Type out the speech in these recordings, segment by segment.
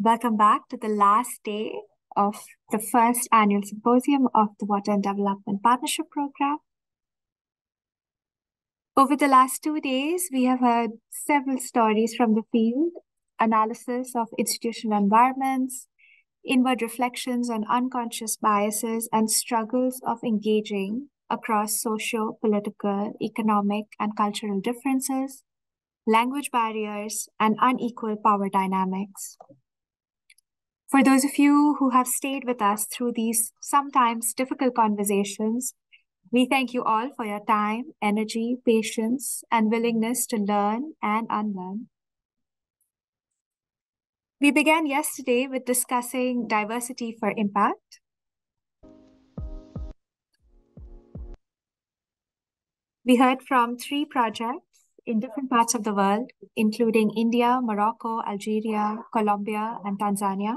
Welcome back to the last day of the first annual symposium of the Water and Development Partnership Program. Over the last two days, we have heard several stories from the field, analysis of institutional environments, inward reflections on unconscious biases and struggles of engaging across socio political, economic, and cultural differences, language barriers, and unequal power dynamics. For those of you who have stayed with us through these sometimes difficult conversations, we thank you all for your time, energy, patience, and willingness to learn and unlearn. We began yesterday with discussing diversity for impact. We heard from three projects in different parts of the world, including India, Morocco, Algeria, Colombia, and Tanzania.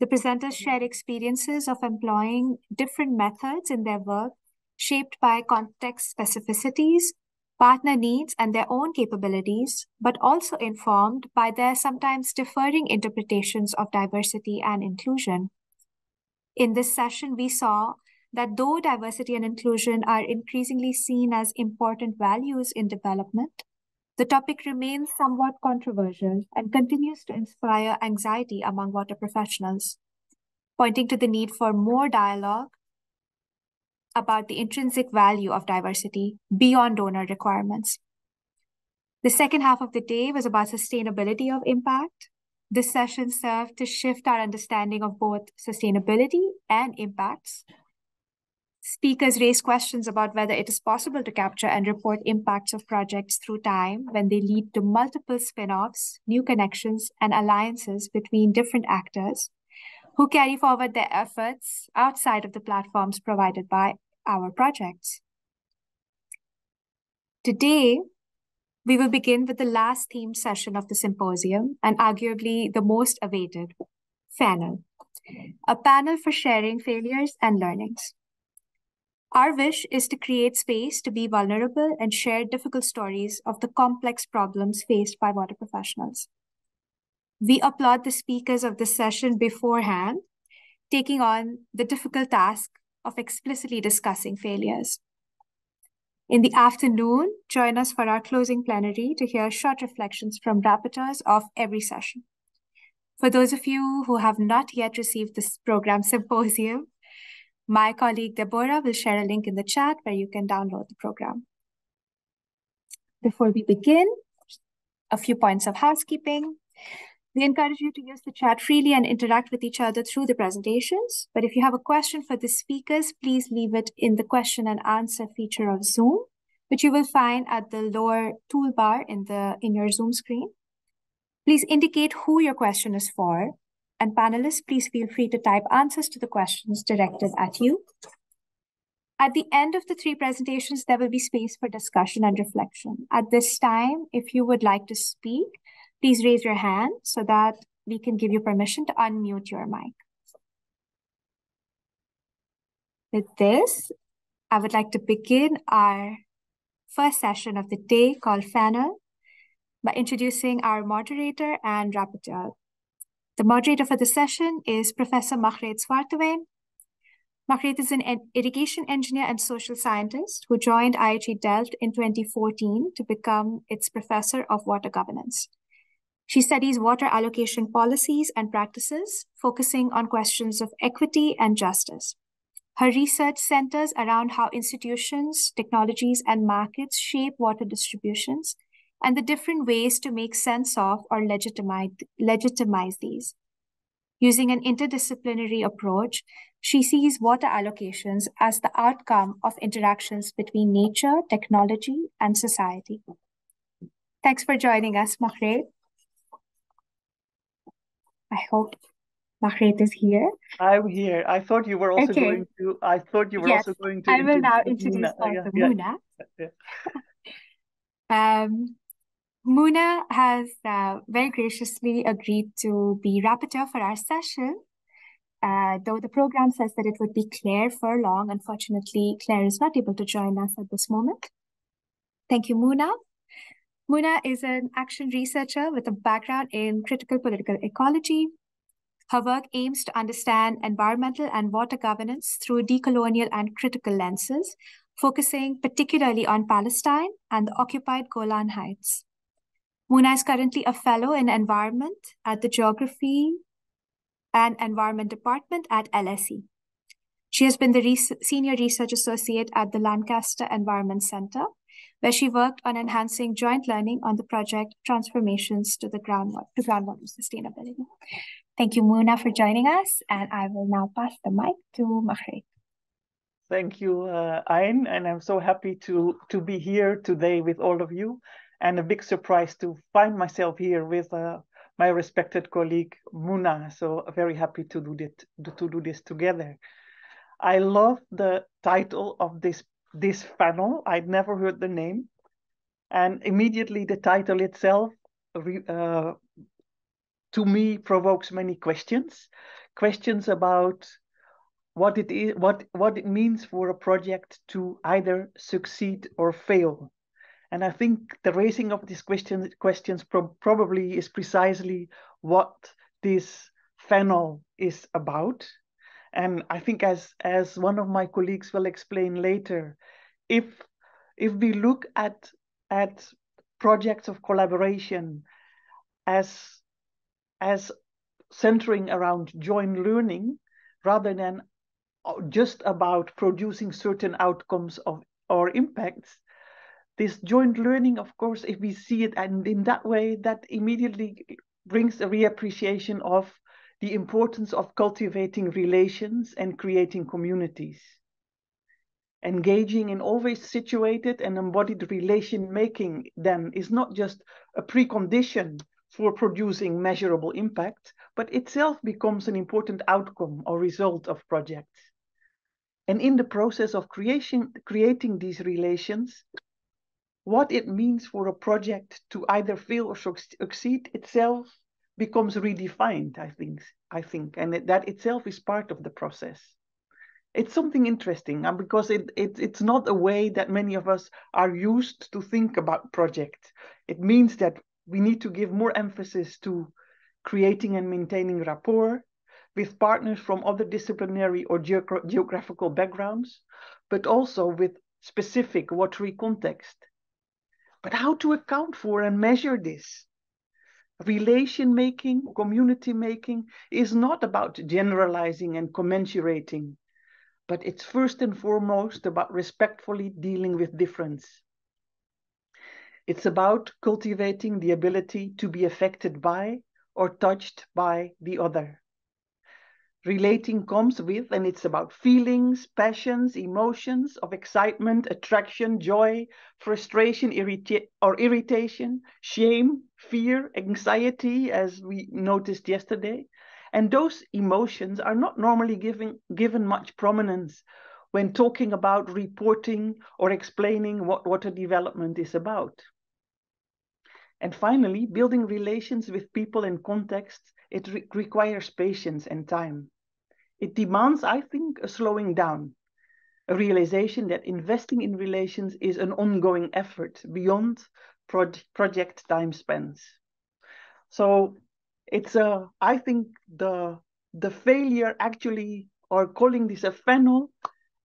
The presenters shared experiences of employing different methods in their work, shaped by context specificities, partner needs, and their own capabilities, but also informed by their sometimes differing interpretations of diversity and inclusion. In this session, we saw that though diversity and inclusion are increasingly seen as important values in development, the topic remains somewhat controversial and continues to inspire anxiety among water professionals, pointing to the need for more dialogue about the intrinsic value of diversity beyond donor requirements. The second half of the day was about sustainability of impact. This session served to shift our understanding of both sustainability and impacts Speakers raise questions about whether it is possible to capture and report impacts of projects through time when they lead to multiple spin offs, new connections, and alliances between different actors who carry forward their efforts outside of the platforms provided by our projects. Today, we will begin with the last theme session of the symposium and arguably the most awaited, FANEL, a panel for sharing failures and learnings. Our wish is to create space to be vulnerable and share difficult stories of the complex problems faced by water professionals. We applaud the speakers of the session beforehand, taking on the difficult task of explicitly discussing failures. In the afternoon, join us for our closing plenary to hear short reflections from rapporteurs of every session. For those of you who have not yet received this program symposium, my colleague Deborah will share a link in the chat where you can download the program. Before we begin, a few points of housekeeping. We encourage you to use the chat freely and interact with each other through the presentations. But if you have a question for the speakers, please leave it in the question and answer feature of Zoom, which you will find at the lower toolbar in, the, in your Zoom screen. Please indicate who your question is for and panelists, please feel free to type answers to the questions directed at you. At the end of the three presentations, there will be space for discussion and reflection. At this time, if you would like to speak, please raise your hand so that we can give you permission to unmute your mic. With this, I would like to begin our first session of the day called FANEL by introducing our moderator and rapporteur. The moderator for the session is Professor Margreet Zwarteveen. Margreet is an irrigation engineer and social scientist who joined IHE Delft in 2014 to become its professor of water governance. She studies water allocation policies and practices, focusing on questions of equity and justice. Her research centers around how institutions, technologies, and markets shape water distributions and the different ways to make sense of or legitimize, legitimize these. Using an interdisciplinary approach, she sees water allocations as the outcome of interactions between nature, technology, and society. Thanks for joining us, Margreet. I hope Margreet is here. I'm here. I thought you were also okay. going to. I thought you were yes, also going to. I will now introduce Dr. Muna. Yeah. um, Muna has uh, very graciously agreed to be rapporteur for our session. Uh, though the program says that it would be Claire Furlong, unfortunately, Claire is not able to join us at this moment. Thank you, Muna. Muna is an action researcher with a background in critical political ecology. Her work aims to understand environmental and water governance through decolonial and critical lenses, focusing particularly on Palestine and the occupied Golan Heights. Muna is currently a fellow in environment at the Geography and Environment Department at LSE. She has been the Senior Research Associate at the Lancaster Environment Center, where she worked on enhancing joint learning on the project Transformations to the Groundwater, to groundwater Sustainability. Thank you, Muna, for joining us, and I will now pass the mic to Margreet. Thank you, uh, Ayn, and I'm so happy to, to be here today with all of you, and a big surprise to find myself here with uh, my respected colleague, Muna. So very happy to do, that, to do this together. I love the title of this this panel. I'd never heard the name. And immediately the title itself, uh, to me, provokes many questions. Questions about what it is, what, what it means for a project to either succeed or fail. And I think the raising of these questions, questions pro probably is precisely what this panel is about. And I think as, as one of my colleagues will explain later, if, if we look at, at projects of collaboration as, as centering around joint learning rather than uh, just about producing certain outcomes of or impacts, this joint learning, of course, if we see it and in that way, that immediately brings a reappreciation of the importance of cultivating relations and creating communities. Engaging in always situated and embodied relation making then is not just a precondition for producing measurable impact, but itself becomes an important outcome or result of projects. And in the process of creation, creating these relations, what it means for a project to either fail or succeed itself becomes redefined, I think, I think, and that itself is part of the process. It's something interesting uh, because it, it it's not a way that many of us are used to think about projects. It means that we need to give more emphasis to creating and maintaining rapport with partners from other disciplinary or geogra geographical backgrounds, but also with specific watery context. But how to account for and measure this? relation making, community making is not about generalizing and commensurating, but it's first and foremost about respectfully dealing with difference. It's about cultivating the ability to be affected by or touched by the other. Relating comes with, and it's about feelings, passions, emotions of excitement, attraction, joy, frustration, irrita or irritation, shame, fear, anxiety, as we noticed yesterday. And those emotions are not normally given, given much prominence when talking about reporting or explaining what what a development is about. And finally, building relations with people and contexts it re requires patience and time. It demands, I think, a slowing down, a realization that investing in relations is an ongoing effort beyond pro project time spans. So it's a, I think the the failure actually, or calling this a FANEL,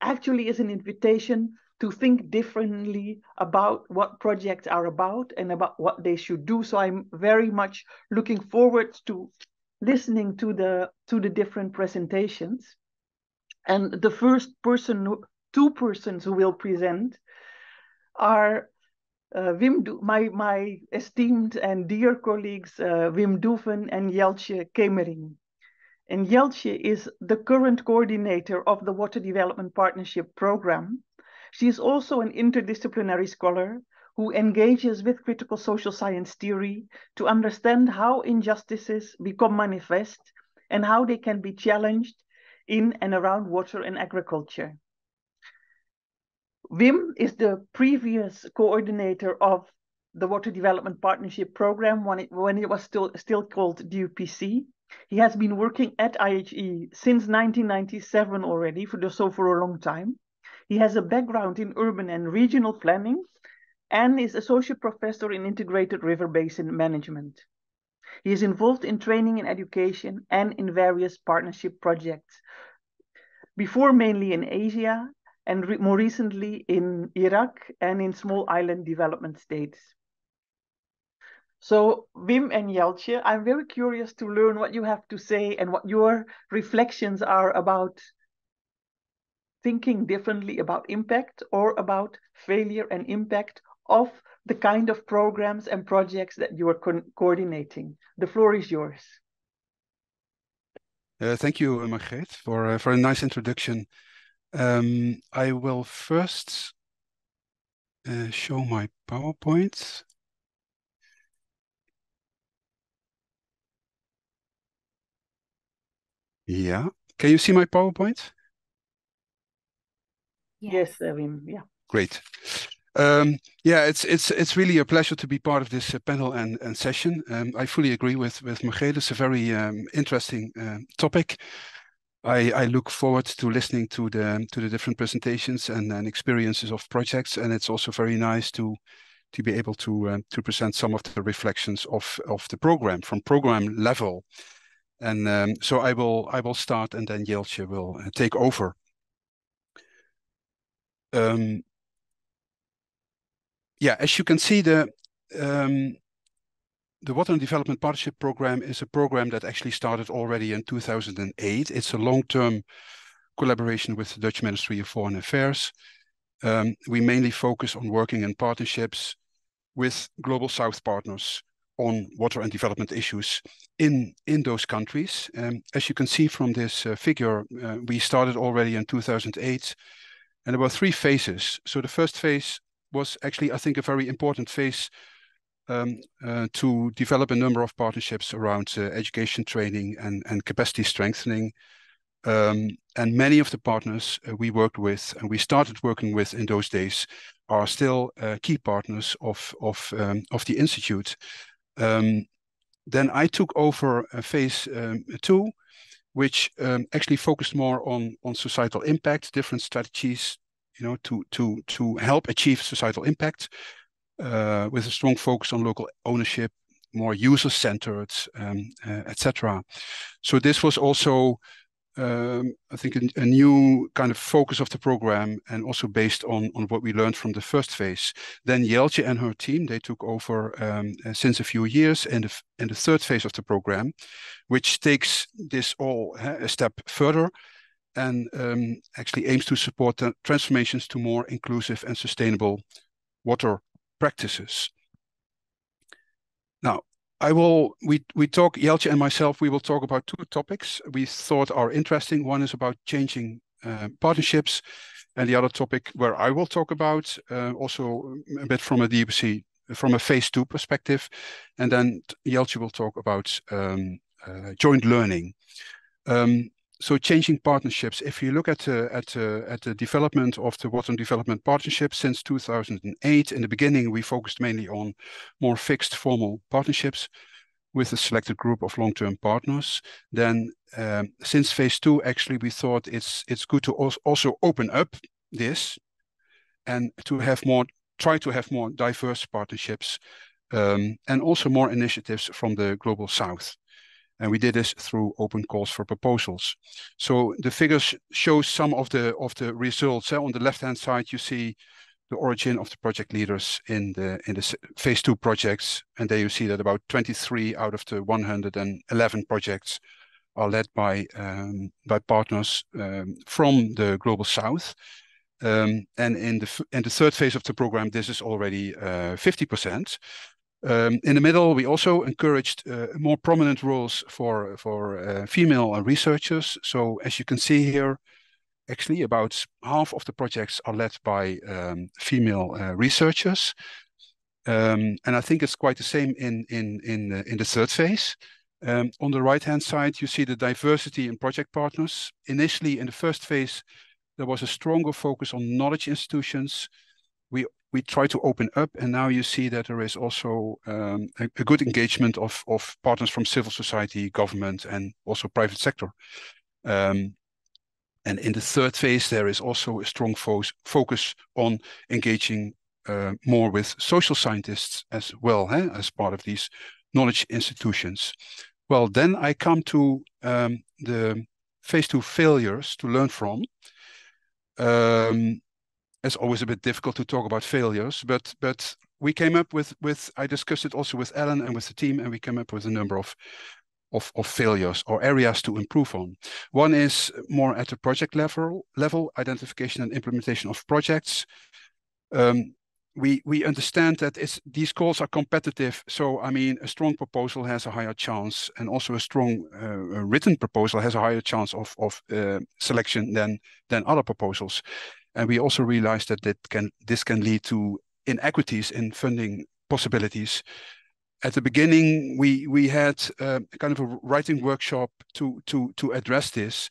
actually is an invitation to think differently about what projects are about and about what they should do. So I'm very much looking forward to listening to the to the different presentations. And the first person, two persons who will present are uh, Wim, my, my esteemed and dear colleagues, uh, Wim Douven and Jeltje Kemerink. And Jeltje is the current coordinator of the Water Development Partnership Program. She is also an interdisciplinary scholar who engages with critical social science theory to understand how injustices become manifest and how they can be challenged in and around water and agriculture. Wim is the previous coordinator of the Water Development Partnership Program when it, when it was still, still called DUPC. He has been working at IHE since 1997 already, for so for a long time. He has a background in urban and regional planning and is associate professor in integrated river basin management. He is involved in training and education and in various partnership projects, before mainly in Asia and re more recently in Iraq and in small island development states. So Wim and Jeltje, I'm very curious to learn what you have to say and what your reflections are about thinking differently about impact or about failure and impact of the kind of programs and projects that you are co coordinating. The floor is yours. Uh, thank you, Margreet, for, uh, for a nice introduction. Um, I will first uh, show my PowerPoint. Yeah. Can you see my PowerPoint? Yes, Wim. Yeah. Great. Um, yeah, it's it's it's really a pleasure to be part of this uh, panel and, and session. Um, I fully agree with with Margreet. It's a very um, interesting uh, topic. I, I look forward to listening to the to the different presentations and, and experiences of projects, and it's also very nice to to be able to uh, to present some of the reflections of of the program from program level. And um, so I will I will start, and then Jeltje will uh, take over. Um, yeah, as you can see, the um, the Water and Development Partnership Program is a program that actually started already in 2008. It's a long-term collaboration with the Dutch Ministry of Foreign Affairs. Um, we mainly focus on working in partnerships with Global South partners on water and development issues in, in those countries. Um, as you can see from this uh, figure, uh, we started already in 2008 and there were three phases. So the first phase was actually, I think, a very important phase um, uh, to develop a number of partnerships around uh, education training and, and capacity strengthening. Um, and many of the partners uh, we worked with and we started working with in those days are still uh, key partners of, of, um, of the Institute. Um, then I took over phase um, two, which um, actually focused more on, on societal impact, different strategies you know, to to to help achieve societal impact uh, with a strong focus on local ownership, more user-centered, um, uh, etc. So this was also, um, I think, a, a, new kind of focus of the program, and also based on on what we learned from the first phase. Then Jeltje and her team they took over um, uh, since a few years, in the in the third phase of the program, which takes this all uh, a step further and um, actually aims to support the transformations to more inclusive and sustainable water practices. Now, I will, we, we talk, Jeltje and myself, we will talk about two topics we thought are interesting. One is about changing uh, partnerships, and the other topic where I will talk about uh, also a bit from a DUPC, from a phase two perspective, and then Jeltje will talk about um, uh, joint learning. Um, so changing partnerships. If you look at uh, at uh, at the development of the water development partnership since 2008, in the beginning we focused mainly on more fixed formal partnerships with a selected group of long-term partners. Then um, since phase two, actually we thought it's it's good to also open up this and to have more try to have more diverse partnerships um, and also more initiatives from the global south. And we did this through open calls for proposals. So the figures show some of the of the results. On the left-hand side, you see the origin of the project leaders in the in the phase two projects, and there you see that about 23 out of the 111 projects are led by um, by partners um, from the global south. Um, and in the in the third phase of the program, this is already uh, 50%. Um, in the middle, we also encouraged uh, more prominent roles for, for uh, female researchers. So as you can see here, actually about half of the projects are led by um, female uh, researchers. Um, and I think it's quite the same in, in, in, in the third phase. Um, on the right-hand side, you see the diversity in project partners. Initially, in the first phase, there was a stronger focus on knowledge institutions. We we try to open up, and now you see that there is also um, a, a, good engagement of, of partners from civil society, government, and also private sector. Um, and in the third phase, there is also a strong fo focus on engaging uh, more with social scientists as well eh, as part of these knowledge institutions. Well, then I come to um, the phase two failures to learn from. Um, it's always a bit difficult to talk about failures, but but we came up with with I discussed it also with Ellen and with the team, and we came up with a number of of, of failures or areas to improve on. One is more at the project level level identification and implementation of projects. Um, we we understand that it's these calls are competitive. So I mean, a strong proposal has a higher chance, and also a strong uh, written proposal has a higher chance of of uh, selection than than other proposals. And we also realize that that can this can lead to inequities in funding possibilities. At the beginning, we we had uh, kind of a writing workshop to to to address this,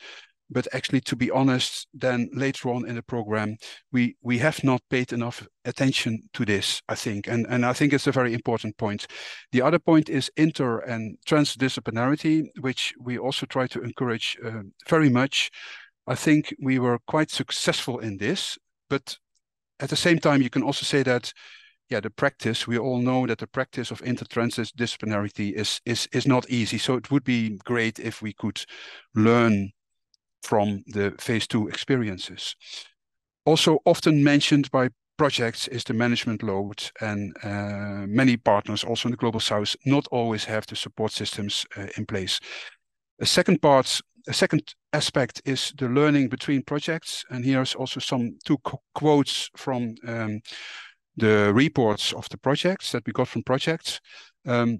but actually to be honest then later on in the program we we have not paid enough attention to this i think. And and i think it's a very important point. The other point is inter and transdisciplinarity which we also try to encourage uh, very much i think we were quite successful in this but at the same time you can also say that yeah, the practice, we all know that the practice of intertransdisciplinarity is is is not easy. So it would be great if we could learn from the phase two experiences. Also often mentioned by projects is the management load and uh, many partners also in the global south not always have the support systems uh, in place. A second part, a second aspect is the learning between projects and here's also some two quotes from um, the reports of the projects that we got from projects. Um,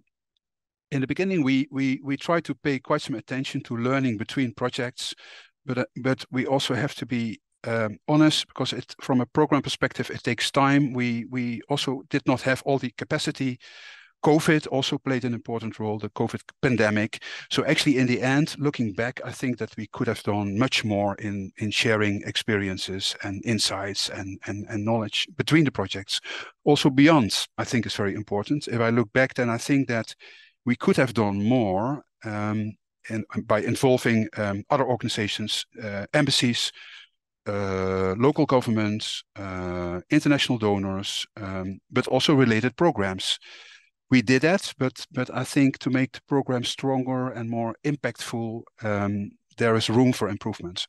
in the beginning, we we we try to pay quite some attention to learning between projects, but uh, but we also have to be um, honest because it from a program perspective it takes time. We we also did not have all the capacity. COVID also played an important role, the COVID pandemic. So actually, in the end, looking back, I think that we could have done much more in in sharing experiences and insights and and, and knowledge between the projects. Also beyond, I think is very important. If I look back, then I think that we could have done more. Um, by involving um, other organizations, uh, embassies, uh, local governments, uh, international donors, um, but also related programs. We did that, but but I think to make the program stronger and more impactful, um, there is room for improvement.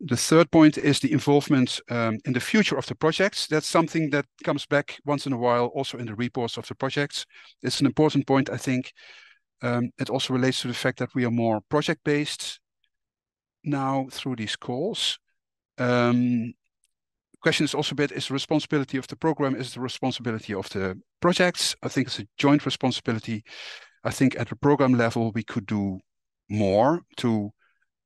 The third point is the involvement um, in the future of the projects. That's something that comes back once in a while, also in the reports of the projects. It's an important point, I think, um, it also relates to the fact that we are more project-based now through these calls. Um, question is also a bit, is the responsibility of the program, is the responsibility of the projects? I think it's a joint responsibility. I think at the program level, we could do more to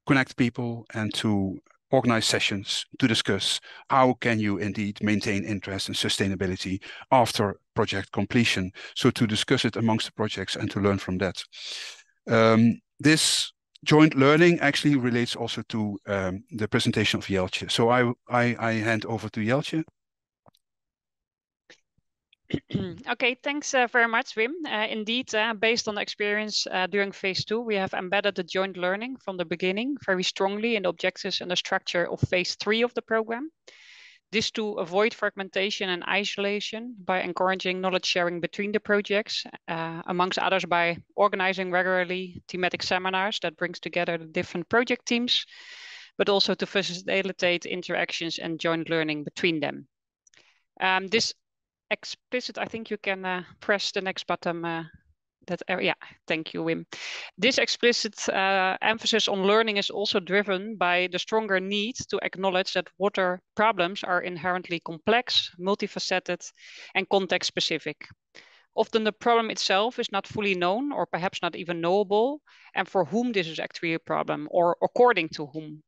connect people and to organize sessions to discuss how can you indeed maintain interest and sustainability after project completion. So to discuss it amongst the projects and to learn from that. Um, this joint learning actually relates also to um, the presentation of Jeltje. So I, I, I hand over to Jeltje. okay, thanks uh, very much, Wim. Uh, indeed, uh, based on the experience uh, during phase two, we have embedded the joint learning from the beginning very strongly in the objectives and the structure of phase three of the program. This to avoid fragmentation and isolation by encouraging knowledge sharing between the projects, uh, amongst others by organizing regularly thematic seminars that brings together the different project teams, but also to facilitate interactions and joint learning between them. Um, this explicit, I think you can uh, press the next button. Uh, that yeah, thank you, Wim. This explicit uh, emphasis on learning is also driven by the stronger need to acknowledge that water problems are inherently complex, multifaceted, and context specific. Often the problem itself is not fully known or perhaps not even knowable, and for whom this is actually a problem or according to whom.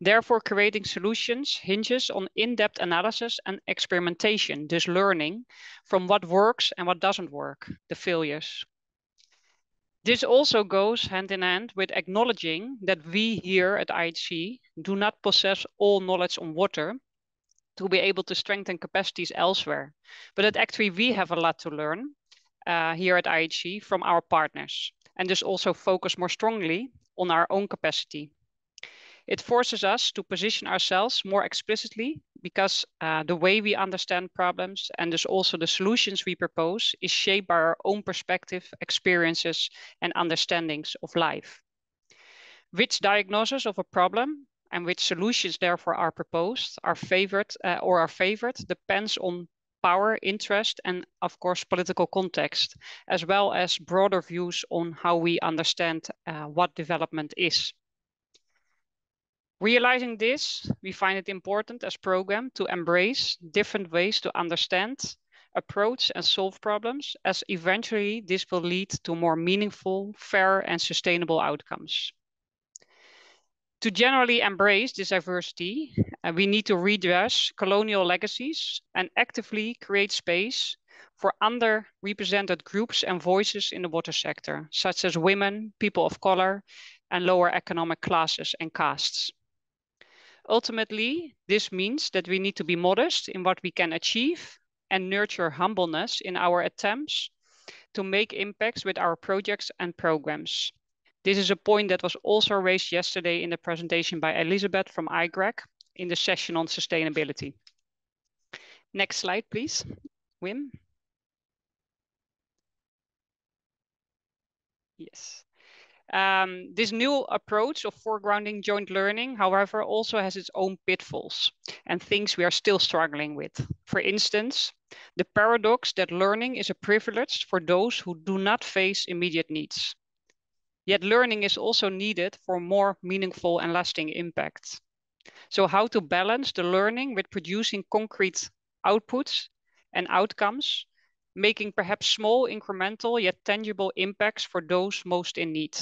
Therefore, creating solutions hinges on in-depth analysis and experimentation, thus learning from what works and what doesn't work, the failures. This also goes hand in hand with acknowledging that we here at IHE do not possess all knowledge on water to be able to strengthen capacities elsewhere, but that actually we have a lot to learn uh, here at IHE from our partners, and thus also focus more strongly on our own capacity. It forces us to position ourselves more explicitly because uh, the way we understand problems and thus also the solutions we propose is shaped by our own perspective, experiences, and understandings of life. Which diagnosis of a problem and which solutions therefore are proposed are favored uh, or are favored depends on power, interest, and of course political context, as well as broader views on how we understand uh, what development is. Realizing this, we find it important as program to embrace different ways to understand, approach and solve problems as eventually this will lead to more meaningful, fair and sustainable outcomes. To generally embrace this diversity, uh, we need to redress colonial legacies and actively create space for underrepresented groups and voices in the water sector, such as women, people of color, and lower economic classes and castes. Ultimately, this means that we need to be modest in what we can achieve and nurture humbleness in our attempts to make impacts with our projects and programs. This is a point that was also raised yesterday in the presentation by Elizabeth from IGRAC in the session on sustainability. Next slide, please. Wim. Yes. Um, this new approach of foregrounding joint learning, however, also has its own pitfalls and things we are still struggling with. For instance, the paradox that learning is a privilege for those who do not face immediate needs. Yet learning is also needed for more meaningful and lasting impact. So how to balance the learning with producing concrete outputs and outcomes making perhaps small, incremental, yet tangible impacts for those most in need.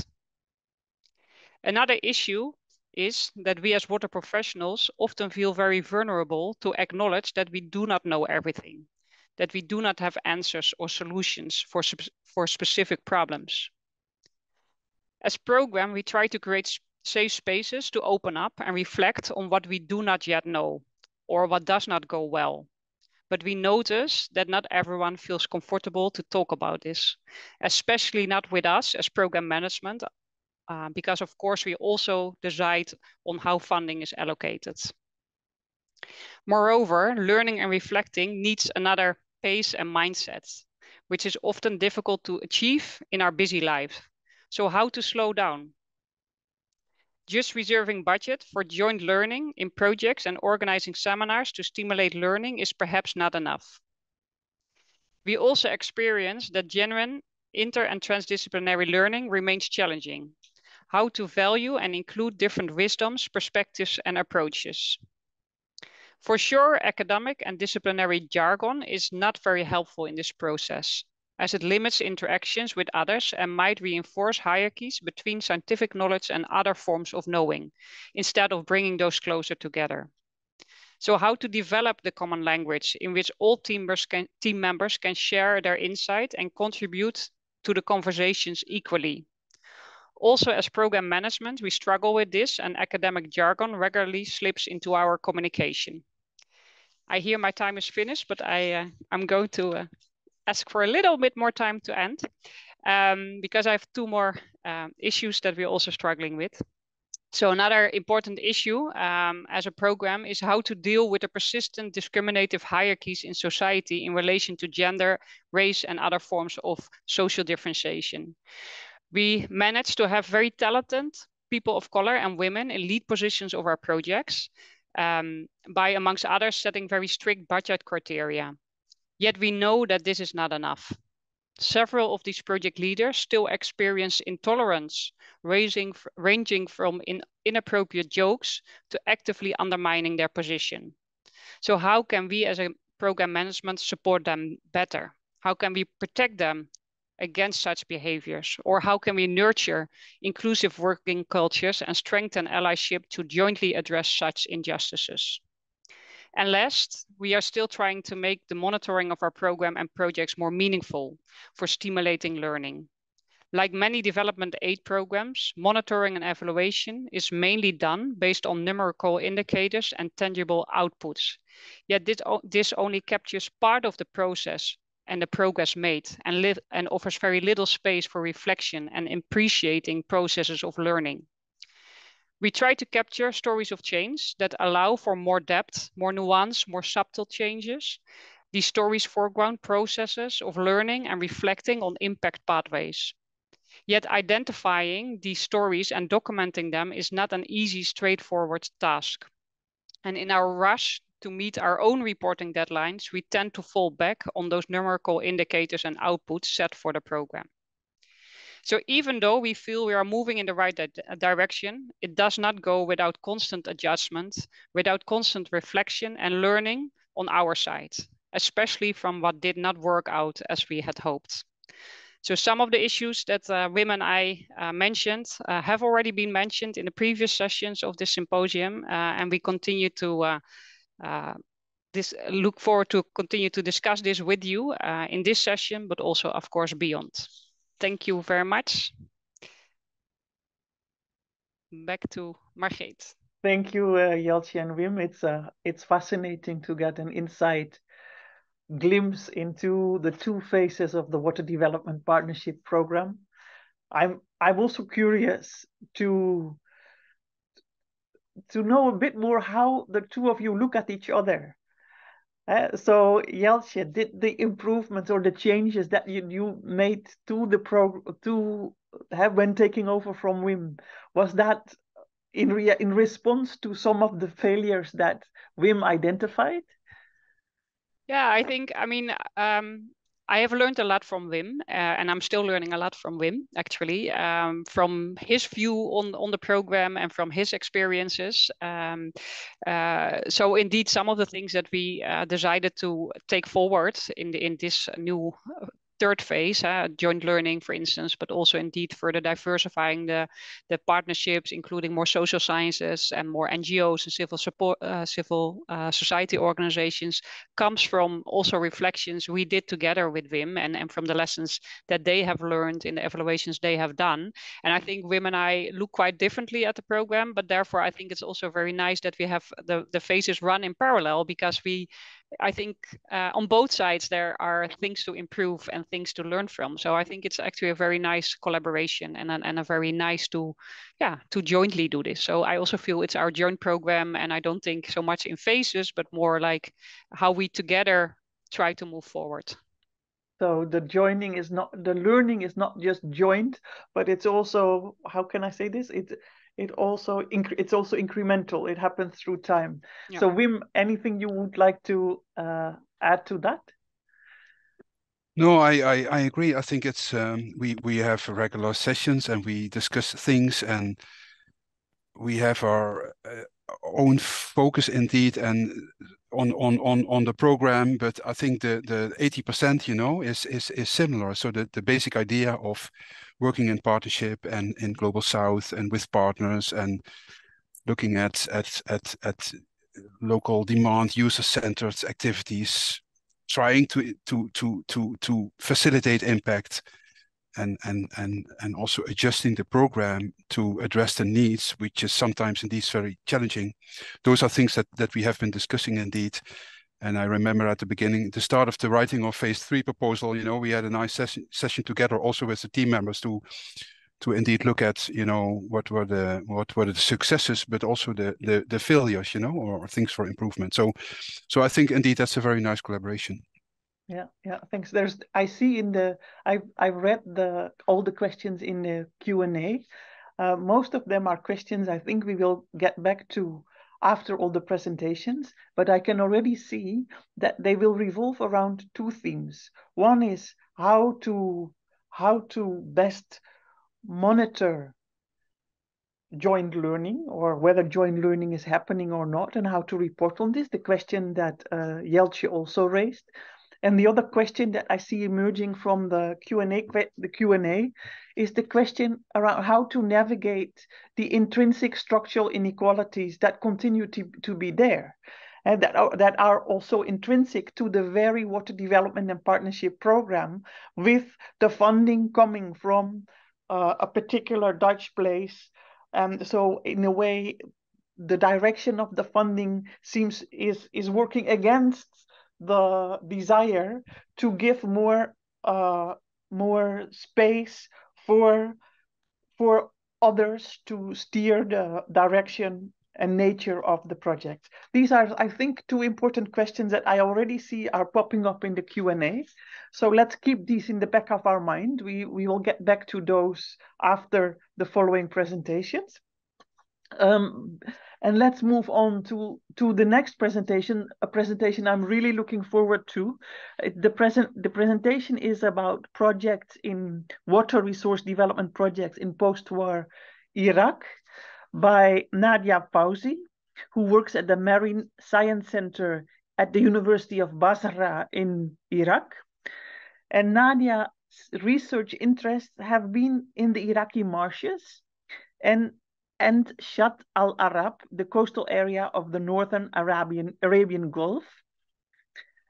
Another issue is that we as water professionals often feel very vulnerable to acknowledge that we do not know everything, that we do not have answers or solutions for, for specific problems. As program, we try to create safe spaces to open up and reflect on what we do not yet know or what does not go well. But we notice that not everyone feels comfortable to talk about this, especially not with us as program management uh, because of course we also decide on how funding is allocated. Moreover, learning and reflecting needs another pace and mindset, which is often difficult to achieve in our busy lives. So how to slow down? Just reserving budget for joint learning in projects and organizing seminars to stimulate learning is perhaps not enough. We also experience that genuine inter and transdisciplinary learning remains challenging how to value and include different wisdoms, perspectives, and approaches. For sure, academic and disciplinary jargon is not very helpful in this process, as it limits interactions with others and might reinforce hierarchies between scientific knowledge and other forms of knowing, instead of bringing those closer together. So how to develop the common language in which all team members can, team members can share their insight and contribute to the conversations equally. Also, as program management, we struggle with this and academic jargon regularly slips into our communication. I hear my time is finished, but I, uh, I'm going to uh, ask for a little bit more time to end um, because I have two more um, issues that we're also struggling with. So another important issue um, as a program is how to deal with the persistent discriminative hierarchies in society in relation to gender, race, and other forms of social differentiation we managed to have very talented people of color and women in lead positions of our projects um, by, amongst others, setting very strict budget criteria. Yet we know that this is not enough. Several of these project leaders still experience intolerance, raising, ranging from in, inappropriate jokes to actively undermining their position. So how can we as a program management support them better? How can we protect them against such behaviors? Or how can we nurture inclusive working cultures and strengthen allyship to jointly address such injustices? And last, we are still trying to make the monitoring of our program and projects more meaningful for stimulating learning. Like many development aid programs, monitoring and evaluation is mainly done based on numerical indicators and tangible outputs. Yet this, this only captures part of the process and the progress made and, and offers very little space for reflection and appreciating processes of learning. We try to capture stories of change that allow for more depth, more nuance, more subtle changes. These stories foreground processes of learning and reflecting on impact pathways. Yet identifying these stories and documenting them is not an easy, straightforward task. And in our rush to meet our own reporting deadlines, we tend to fall back on those numerical indicators and outputs set for the program. So even though we feel we are moving in the right di direction, it does not go without constant adjustment, without constant reflection and learning on our side, especially from what did not work out as we had hoped. So some of the issues that uh, Wim and I uh, mentioned uh, have already been mentioned in the previous sessions of this symposium, uh, and we continue to uh, this, look forward to continue to discuss this with you in this session, but also, of course, beyond. Thank you very much. Back to Margreet. Thank you, uh, and Wim. It's uh, it's fascinating to get an insight glimpse into the two phases of the Water Development Partnership Program. I'm I'm also curious to to know a bit more how the two of you look at each other. Uh, so Jeltje, did the improvements or the changes that you, you made to the pro to have when taking over from Wim, was that in re in response to some of the failures that Wim identified? Yeah, I think I mean um, I have learned a lot from Wim, uh, and I'm still learning a lot from Wim, actually, um, from his view on, on the program and from his experiences. Um, uh, so, indeed, some of the things that we uh, decided to take forward in the, in this new third phase, uh, joint learning, for instance, but also indeed further diversifying the, the partnerships, including more social sciences and more NGOs and civil support, uh, civil uh, society organizations, comes from also reflections we did together with Wim and, and from the lessons that they have learned in the evaluations they have done. And I think Wim and I look quite differently at the program, but therefore I think it's also very nice that we have the, the phases run in parallel because we I think uh, on both sides there are things to improve and things to learn from. So I think it's actually a very nice collaboration and and a very nice to, yeah, to jointly do this. So I also feel it's our joint program, and I don't think so much in phases, but more like how we together try to move forward. So the joining is not the learning is not just joint, but it's also how can I say this? It's it also it's also incremental. It happens through time. Yeah. So Wim, anything you would like to uh, add to that? No, I, I, I agree. I think it's um, we we have regular sessions and we discuss things and we have our uh, own focus indeed and on on on on the program. But I think the the eighty percent, you know, is is is similar. So the the basic idea of working in partnership and in global south and with partners and looking at at at at local demand user centered activities trying to to to to to facilitate impact and and and and also adjusting the program to address the needs which is sometimes indeed very challenging. Those are things that that we have been discussing indeed and I remember at the beginning, the start of the writing of phase three proposal, you know, we had a nice session, session together also with the team members to to indeed look at, you know, what were the what were the successes, but also the the, the failures, you know, or, or things for improvement. So so I think indeed that's a very nice collaboration. Yeah, yeah, thanks. There's I see in the I've I've read the all the questions in the Q and A. Uh, most of them are questions I think we will get back to after all the presentations, but I can already see that they will revolve around two themes. One is how to how to best monitor joint learning or whether joint learning is happening or not and how to report on this, the question that uh, Jeltje also raised. And the other question that I see emerging from the Q&A the Q&A is the question around how to navigate the intrinsic structural inequalities that continue to, to be there and that are, that are also intrinsic to the very water development and partnership program with the funding coming from uh, a particular Dutch place. And so in a way, the direction of the funding seems is is working against the desire to give more uh, more space for for others to steer the direction and nature of the project? These are, I think, two important questions that I already see are popping up in the Q&A. So let's keep these in the back of our mind. We, we will get back to those after the following presentations. Um, and let's move on to, to the next presentation, a presentation I'm really looking forward to. The, present, the presentation is about projects in water resource development projects in post-war Iraq by Nadia Fauzi, who works at the Marine Science Center at the University of Basra in Iraq. And Nadia's research interests have been in the Iraqi marshes and and Shatt al-Arab, the coastal area of the northern Arabian, Arabian Gulf,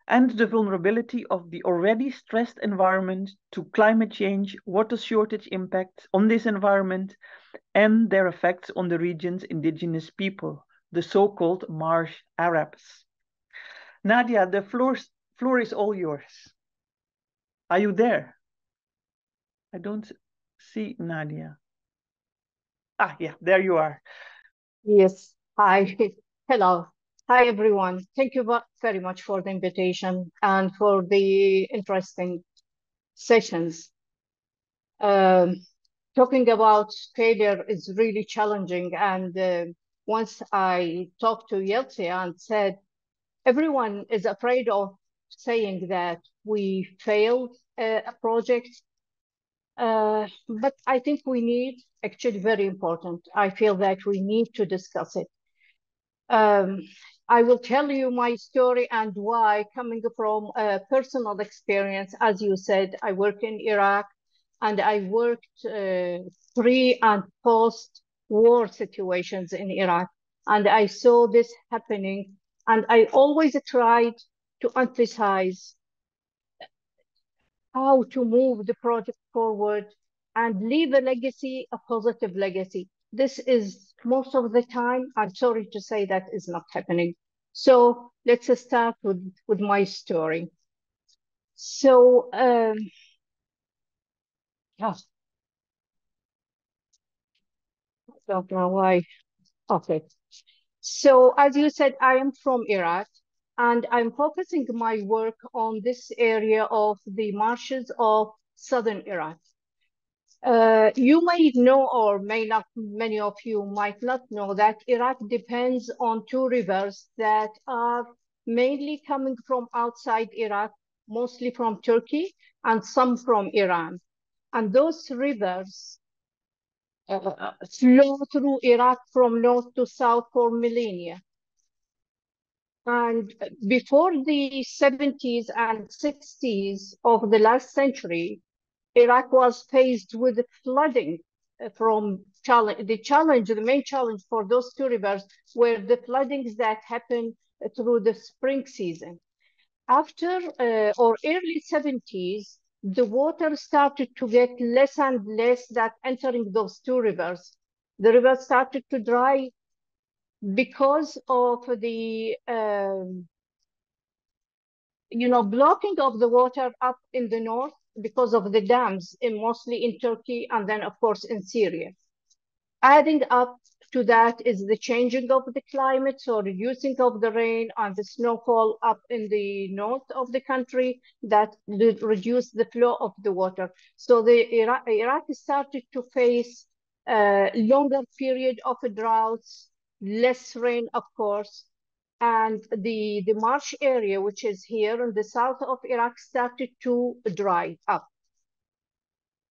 and the vulnerability of the already stressed environment to climate change, water shortage impacts on this environment, and their effects on the region's indigenous people, the so-called marsh Arabs. Nadia, the floor, floor is all yours. Are you there? I don't see Nadia. Ah, yeah, there you are. Yes. Hi. Hello. Hi, everyone. Thank you very much for the invitation and for the interesting sessions. Um, talking about failure is really challenging. And uh, once I talked to Yeltsin and said, everyone is afraid of saying that we failed uh, a project. Uh, but I think we need actually very important. I feel that we need to discuss it. Um, I will tell you my story and why, coming from a personal experience. As you said, I work in Iraq and I worked uh, pre and post war situations in Iraq. And I saw this happening. And I always tried to emphasize how to move the project forward and leave a legacy, a positive legacy. This is most of the time, I'm sorry to say that is not happening. So let's start with, with my story. So, um, yeah. I don't know why. Okay. So as you said, I am from Iraq and I'm focusing my work on this area of the marshes of southern Iraq. Uh, you may know or may not, many of you might not know that Iraq depends on two rivers that are mainly coming from outside Iraq, mostly from Turkey and some from Iran. And those rivers uh, flow through Iraq from north to south for millennia. And before the 70s and 60s of the last century, Iraq was faced with flooding from challenge. The challenge, the main challenge for those two rivers were the floodings that happened through the spring season. After uh, or early 70s, the water started to get less and less that entering those two rivers. The river started to dry because of the um, you know blocking of the water up in the north because of the dams, in, mostly in Turkey and then, of course, in Syria. Adding up to that is the changing of the climate, so reducing of the rain and the snowfall up in the north of the country that reduce the flow of the water. So the Iraq, Iraq started to face a longer period of droughts, less rain, of course, and the, the marsh area, which is here in the south of Iraq, started to dry up.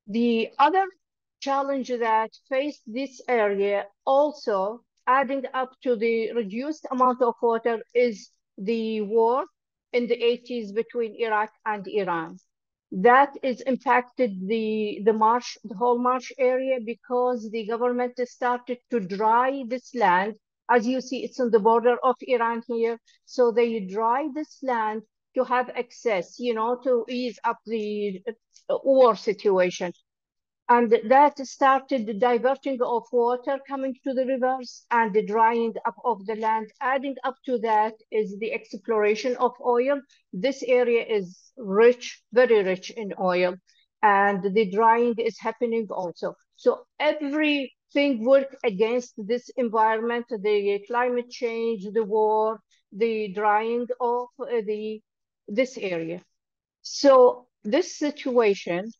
The other challenge that faced this area also adding up to the reduced amount of water is the war in the 80s between Iraq and Iran. That is impacted the, the marsh, the whole marsh area because the government started to dry this land as you see, it's on the border of Iran here. So they dry this land to have access, you know, to ease up the uh, war situation. And that started the diverting of water coming to the rivers and the drying up of the land. Adding up to that is the exploration of oil. This area is rich, very rich in oil. And the drying is happening also. So every thing work against this environment, the climate change, the war, the drying of uh, the this area. So this situation,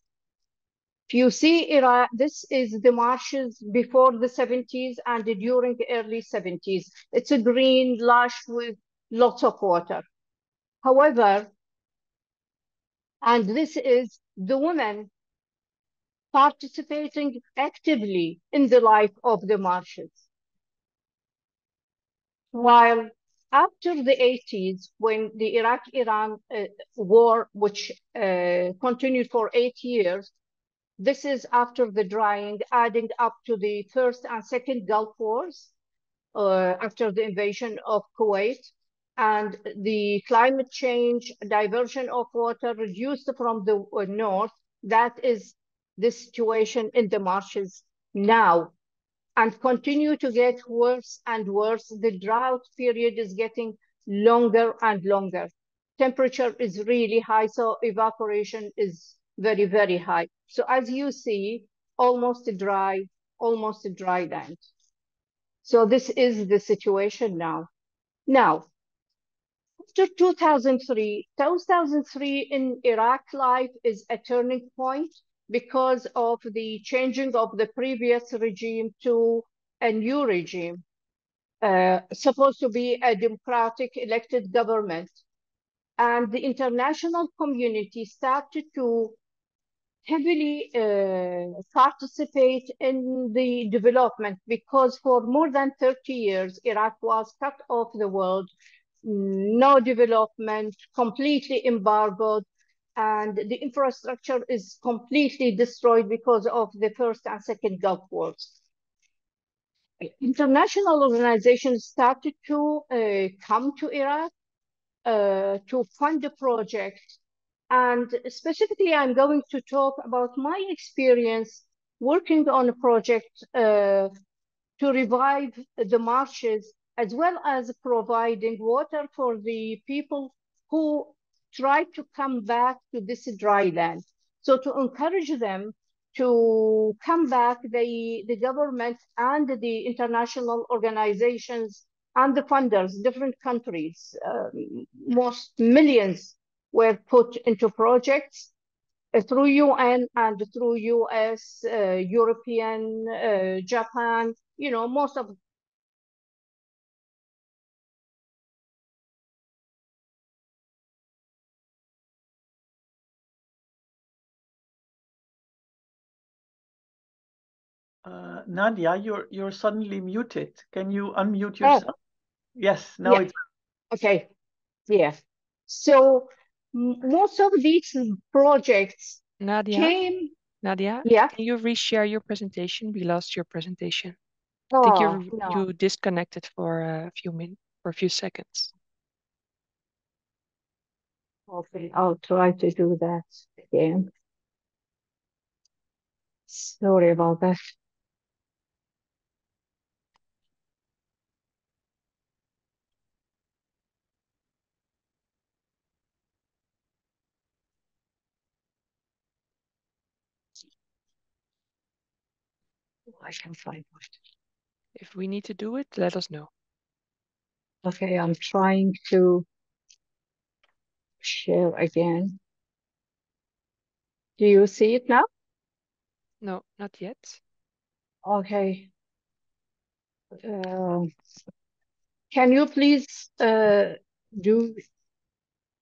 you see Iraq, this is the marshes before the 70s and during the early 70s. It's a green, lush with lots of water. However, and this is the women participating actively in the life of the marshes. While after the 80s, when the Iraq-Iran uh, war, which uh, continued for eight years, this is after the drying, adding up to the first and second Gulf Wars, uh, after the invasion of Kuwait, and the climate change, diversion of water reduced from the uh, north, that is the situation in the marshes now and continue to get worse and worse. The drought period is getting longer and longer. Temperature is really high, so evaporation is very, very high. So as you see, almost a dry, almost a dry land. So this is the situation now. Now, after 2003, 2003 in Iraq life is a turning point because of the changing of the previous regime to a new regime, uh, supposed to be a democratic elected government. And the international community started to heavily uh, participate in the development because for more than 30 years, Iraq was cut off the world, no development, completely embargoed, and the infrastructure is completely destroyed because of the first and second Gulf Wars. International organizations started to uh, come to Iraq uh, to fund the project. And specifically, I'm going to talk about my experience working on a project uh, to revive the marshes, as well as providing water for the people who try to come back to this dry land. So to encourage them to come back, the, the government and the international organizations and the funders, different countries, um, most millions were put into projects uh, through UN and through US, uh, European, uh, Japan, you know, most of Uh, Nadia, you're you're suddenly muted. Can you unmute yourself? Oh. Yes, now yeah. it's okay. Yeah. So most of these projects Nadia, came. Nadia, yeah. Can you reshare your presentation? We lost your presentation. Oh, I think you no. you disconnected for a few minutes for a few seconds. Okay, I'll try to do that again. Sorry about that. I can find it. If we need to do it, let us know. Okay, I'm trying to share again. Do you see it now? No, not yet. Okay. Uh, can you please uh, do,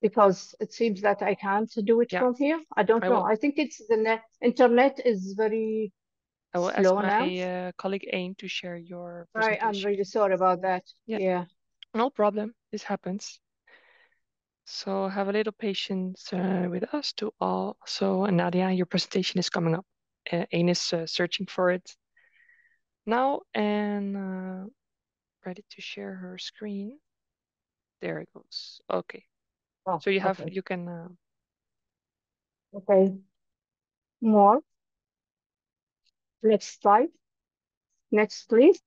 because it seems that I can't do it Yeah. from here. I don't I know. will. I think it's the net, internet is very I will ask my uh, colleague Ain to share your I, I'm really sorry about that. Yeah. Yeah. No problem. This happens. So have a little patience uh, with us to all. So Nadia, your presentation is coming up. Uh, Ain is uh, searching for it now and uh, ready to share her screen. There it goes. Okay. Oh, So you have okay. you can uh, Okay. More. Next slide. Next, please.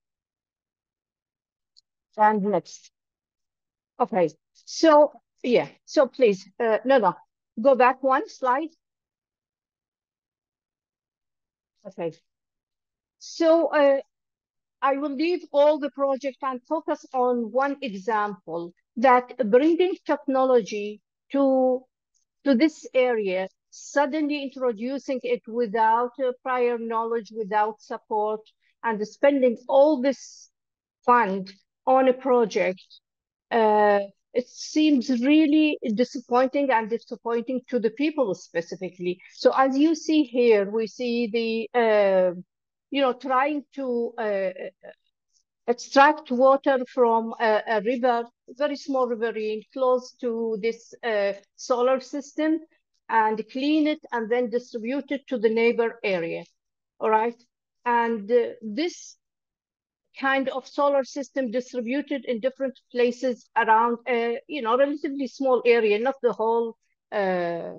And next. Okay. So, yeah. So please, uh, no, no. Go back one slide. Okay. So, uh, I will leave all the project and focus on one example that bringing technology to, to this area, suddenly introducing it without uh, prior knowledge, without support, and spending all this fund on a project, uh, it seems really disappointing and disappointing to the people specifically. So as you see here, we see the, uh, you know, trying to uh, extract water from a, a, river, very small riverine, close to this uh, solar system and clean it and then distribute it to the neighbor area, all right? And uh, this kind of solar system distributed in different places around a you know relatively small area, not the whole uh,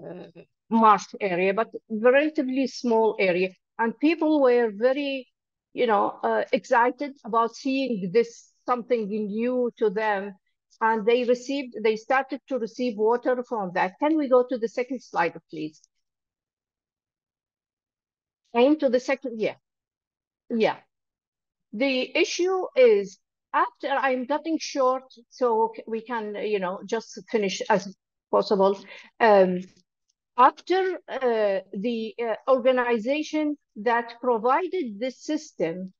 area, but relatively small area. And people were very, you know, uh, excited about seeing this something new to them. And they received, they started to receive water from that. Can we go to the second slide, please? Aim to the second, yeah. Yeah. The issue is after I'm cutting short, so we can, you know, just finish as possible. Um, after uh, the uh, organization that provided this system,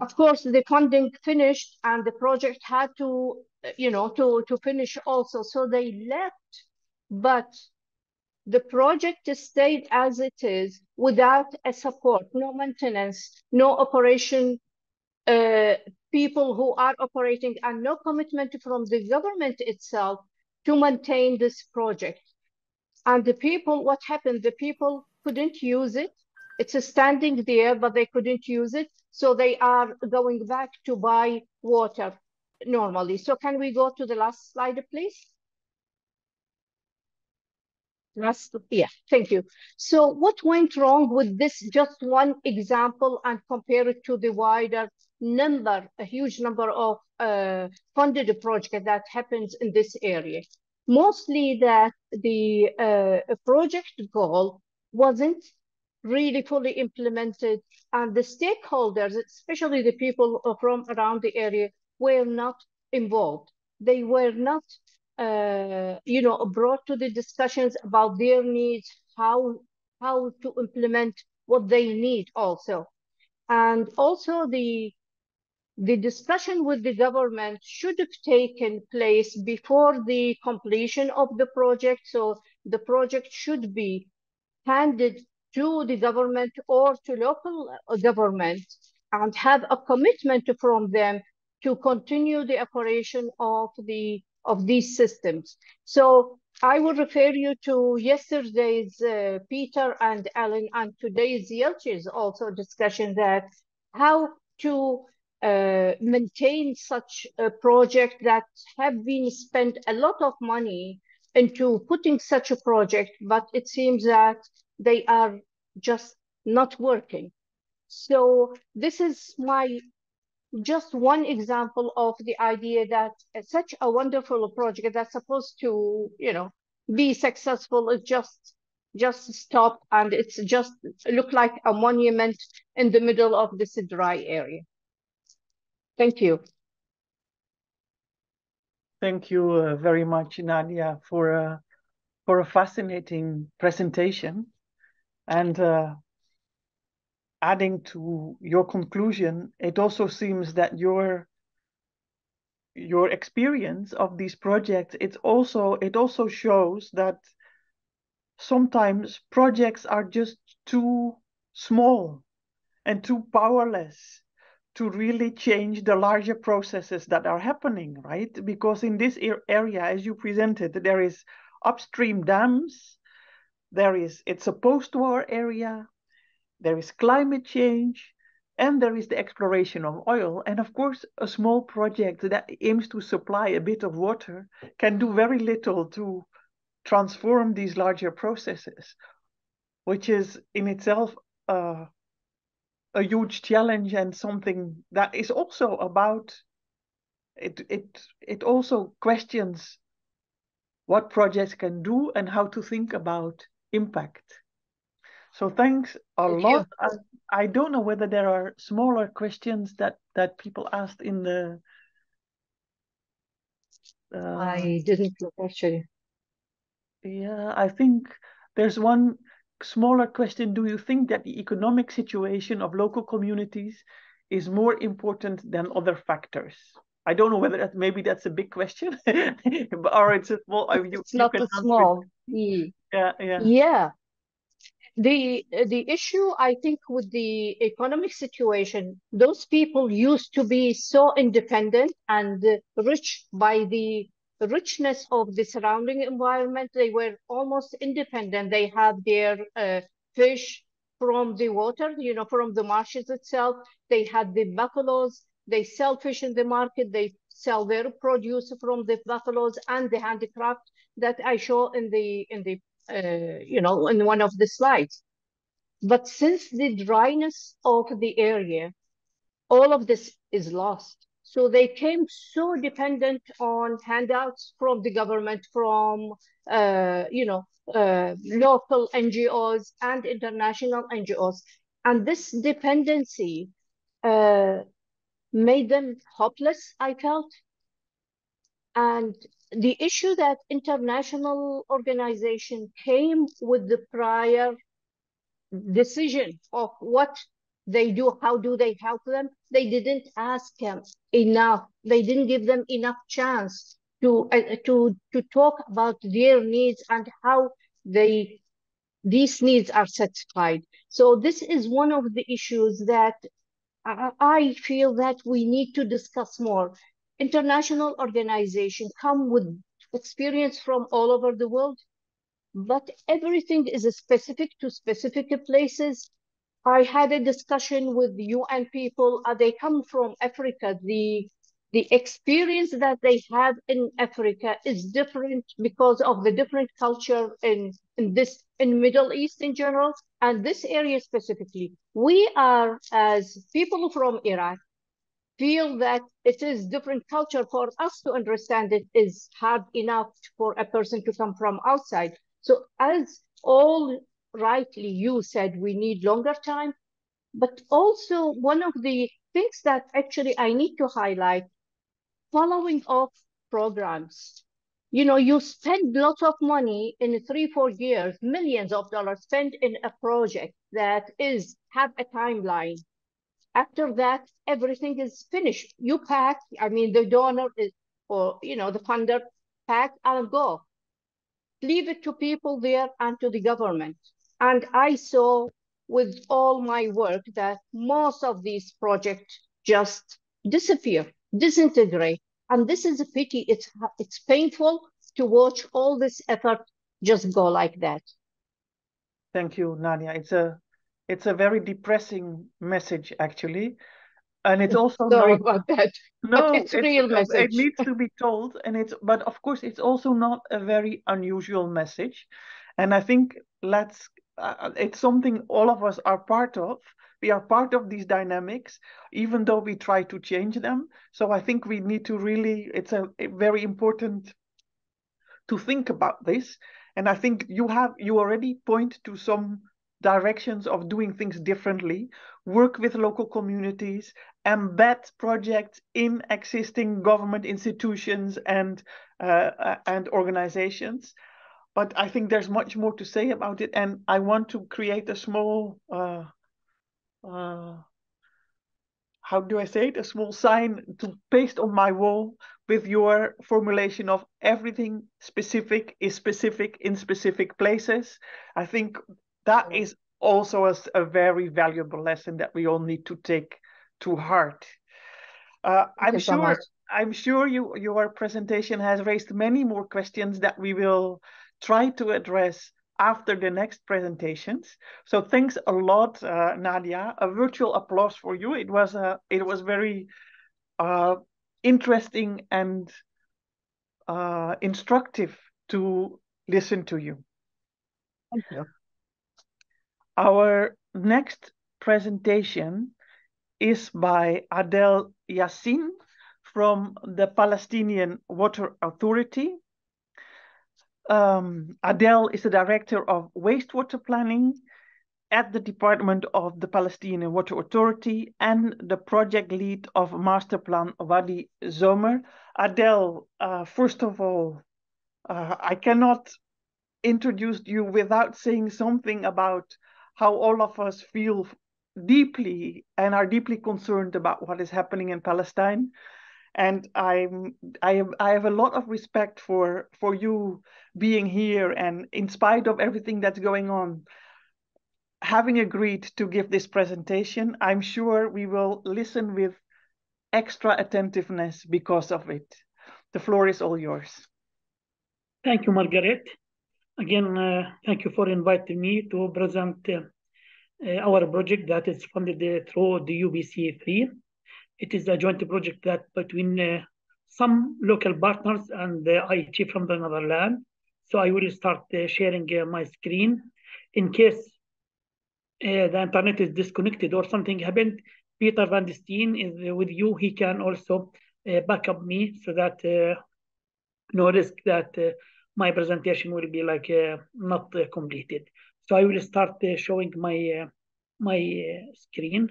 of course, the funding finished and the project had to, you know, to, to finish also. So they left, but the project stayed as it is without a support, no maintenance, no operation uh, people who are operating and no commitment from the government itself to maintain this project. And the people, what happened? The people couldn't use it. It's standing there, but they couldn't use it. So they are going back to buy water normally. So can we go to the last slide, please? Last, yeah, thank you. So what went wrong with this just one example and compare it to the wider number, a huge number of uh, funded projects that happens in this area. Mostly that the uh, project goal wasn't really fully implemented and the stakeholders, especially the people from around the area, were not involved. They were not, uh, you know, brought to the discussions about their needs, how, how to implement what they need also. And also the the discussion with the government should have taken place before the completion of the project. So the project should be handed to the government or to local government and have a commitment from them to continue the operation of the of these systems. So I will refer you to yesterday's uh, Peter and Ellen and today's Yelche's also discussion that how to uh, maintain such a project that have been spent a lot of money into putting such a project, but it seems that they are just not working. So this is my just one example of the idea that such a wonderful project that's supposed to, you know, be successful is just just stop and it's just look like a monument in the middle of this dry area. Thank you. Thank you uh, very much, Nadia, for a, uh, for a fascinating presentation. And uh, adding to your conclusion, it also seems that your your experience of these projects, it also it also shows that sometimes projects are just too small and too powerless to really change the larger processes that are happening, right? Because in this area, as you presented, there is upstream dams, there is, it's a post-war area, there is climate change, and there is the exploration of oil. And of course, a small project that aims to supply a bit of water can do very little to transform these larger processes, which is in itself uh, a huge challenge and something that is also about it it it also questions what projects can do and how to think about impact so thanks a Thank lot I, I don't know whether there are smaller questions that that people asked in the. Uh, I didn't look actually. Yeah, I think there's one smaller question. Do you think that the economic situation of local communities is more important than other factors? I don't know whether that maybe that's a big question, or it's a small. You, it's not a small. Yeah, yeah, yeah. The the issue I think with the economic situation, those people used to be so independent and rich by the richness of the surrounding environment. They were almost independent. They had their uh, fish from the water, you know, from the marshes itself. They had the buffaloes. They sell fish in the market. They sell their produce from the buffaloes and the handicraft that I show in the in the uh, you know in one of the slides. But since the dryness of the area, all of this is lost. So they came so dependent on handouts from the government, from uh, you know uh, local NGOs and international NGOs, and this dependency uh, made them hopeless. I felt, and the issue that international organization came with the prior decision of what they do, how do they help them, they didn't ask them enough. They didn't give them enough chance to uh, to to talk about their needs and how they these needs are satisfied. So this is one of the issues that I feel that we need to discuss more. International organizations come with experience from all over the world, but everything is specific to specific places. I had a discussion with UN people. Uh, they come from Africa. The the experience that they have in Africa is different because of the different culture in, in this in Middle East in general and this area specifically. We are as people from Iraq feel that it is different culture for us to understand it is hard enough for a person to come from outside. So as all rightly you said, we need longer time, but also one of the things that actually I need to highlight following up programs. You know, you spend lots of money in three, four years, millions of dollars spent in a project that is have a timeline. After that, everything is finished. You pack, I mean, the donor is, or, you know, the funder pack and go. Leave it to people there and to the government. And I saw with all my work that most of these projects just disappear disintegrate. And this is a pity. It's, it's painful to watch all this effort just go like that. Thank you, Nadia. It's a it's a very depressing message, actually. And it's also sorry not, about that. No, it's, it's real message. It needs to be told, and it's but of course it's also not a very unusual message, and I think let's uh, it's something all of us are part of, we are part of these dynamics even though we try to change them so i think we need to really it's a, a, very important to think about this and i think you have you already point to some directions of doing things differently work with local communities embed projects in existing government institutions and uh, uh and organizations but i think there's much more to say about it and i want to create a small uh, uh, how do I say it, a small sign to paste on my wall with your formulation of everything specific is specific in specific places. I think that is also a, a very valuable lesson that we all need to take to heart. Uh, I'm sure so I'm sure you your presentation has raised many more questions that we will try to address after the next presentations. So thanks a lot, uh, Nadia. A virtual applause for you. It was uh, it was very uh, interesting and uh, instructive to listen to you. Thank you. Our next presentation is by Adel Yassin from the Palestinian Water Authority um, Adel is the director of wastewater planning at the Department of the Palestinian Water Authority and the project lead of Master Plan Wadi Zomer. Adel, uh, first of all, uh, I cannot introduce you without saying something about how all of us feel deeply and are deeply concerned about what is happening in Palestine. And I'm I have I have a lot of respect for for you being here and in spite of everything that's going on, having agreed to give this presentation, I'm sure we will listen with extra attentiveness because of it. The floor is all yours. Thank you, Margreet. Again, uh, thank you for inviting me to present uh, uh, our project that is funded uh, through DUPC 3. It is a joint project that between uh, some local partners and the IHE from the Netherlands. So I will start uh, sharing my screen. In case the internet is disconnected or something happened, Peter Van Steen is with you. He can also back up me so that no risk that my presentation will be like uh, not uh, completed. So I will start uh, showing my uh, my uh, screen.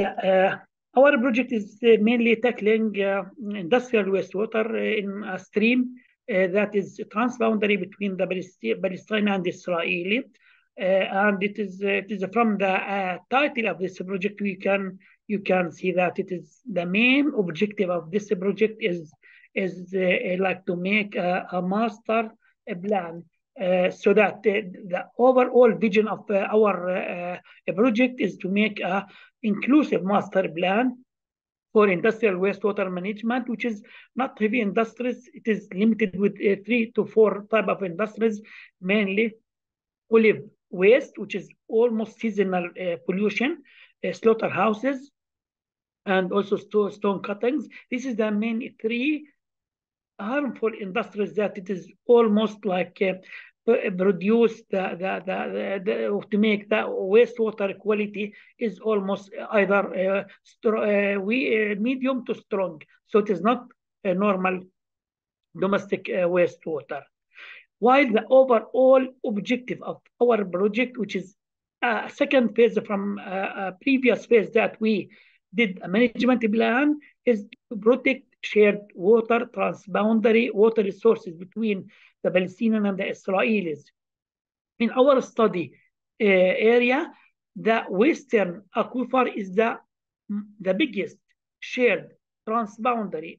Yeah, uh, our project is mainly tackling industrial wastewater in a stream that is transboundary between the Palestine and Israeli. And it is it is from the title of this project we can you can see that it is the main objective of this project is is like to make a, a master plan uh, so that the, the, overall vision of uh, our uh, project is to make a inclusive master plan for industrial wastewater management, which is not heavy industries. It is limited with three to four type of industries, mainly olive waste, which is almost seasonal pollution, slaughterhouses, and also stone cuttings. This is the main three harmful industries that it is almost like uh, produce the, the, the, the, to make the wastewater quality is almost either uh, uh, we, uh, medium to strong. So it is not a normal domestic uh, wastewater. While the overall objective of our project, which is a second phase from a previous phase that we did a management plan, is to protect shared water, transboundary water resources between the Palestinian and the Israelis. In our study uh, area, the Western aquifer is the, the biggest shared transboundary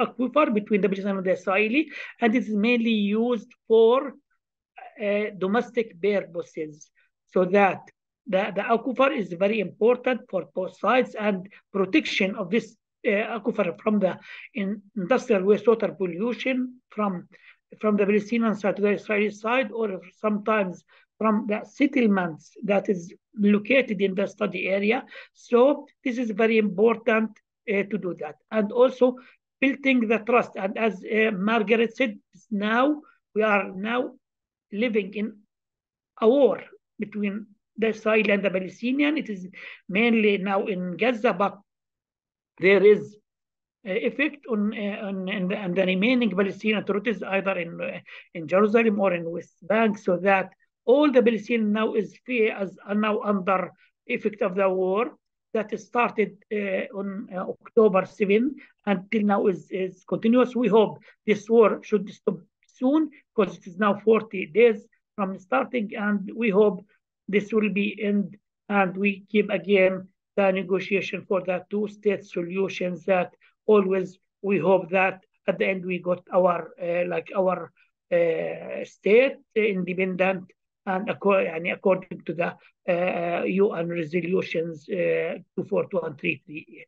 aquifer between the Palestinian and the Israeli, and it is mainly used for uh, domestic purposes. So that the, the aquifer is very important for both sides and protection of this aquifer from the industrial wastewater pollution from from the Palestinian side to the Israeli side, or sometimes from the settlements that is located in the study area. So this is very important uh, to do that. And also building the trust. And as uh, Margreet said, now we are now living in a war between the Israeli and the Palestinian. It is mainly now in Gaza, but there is effect on, on, on, the, on the remaining Palestinian authorities, either in, in Jerusalem or in West Bank, so that all the Palestinian now is fear as are now under effect of the war that started uh, on uh, October 7 until now is, is continuous. We hope this war should stop soon because it is now 40 days from starting and we hope this will be end and we keep again the negotiation for the two-state solutions that always we hope that at the end we got our uh, like our uh, state independent and according, according to the uh, UN resolutions uh, 242 and 33.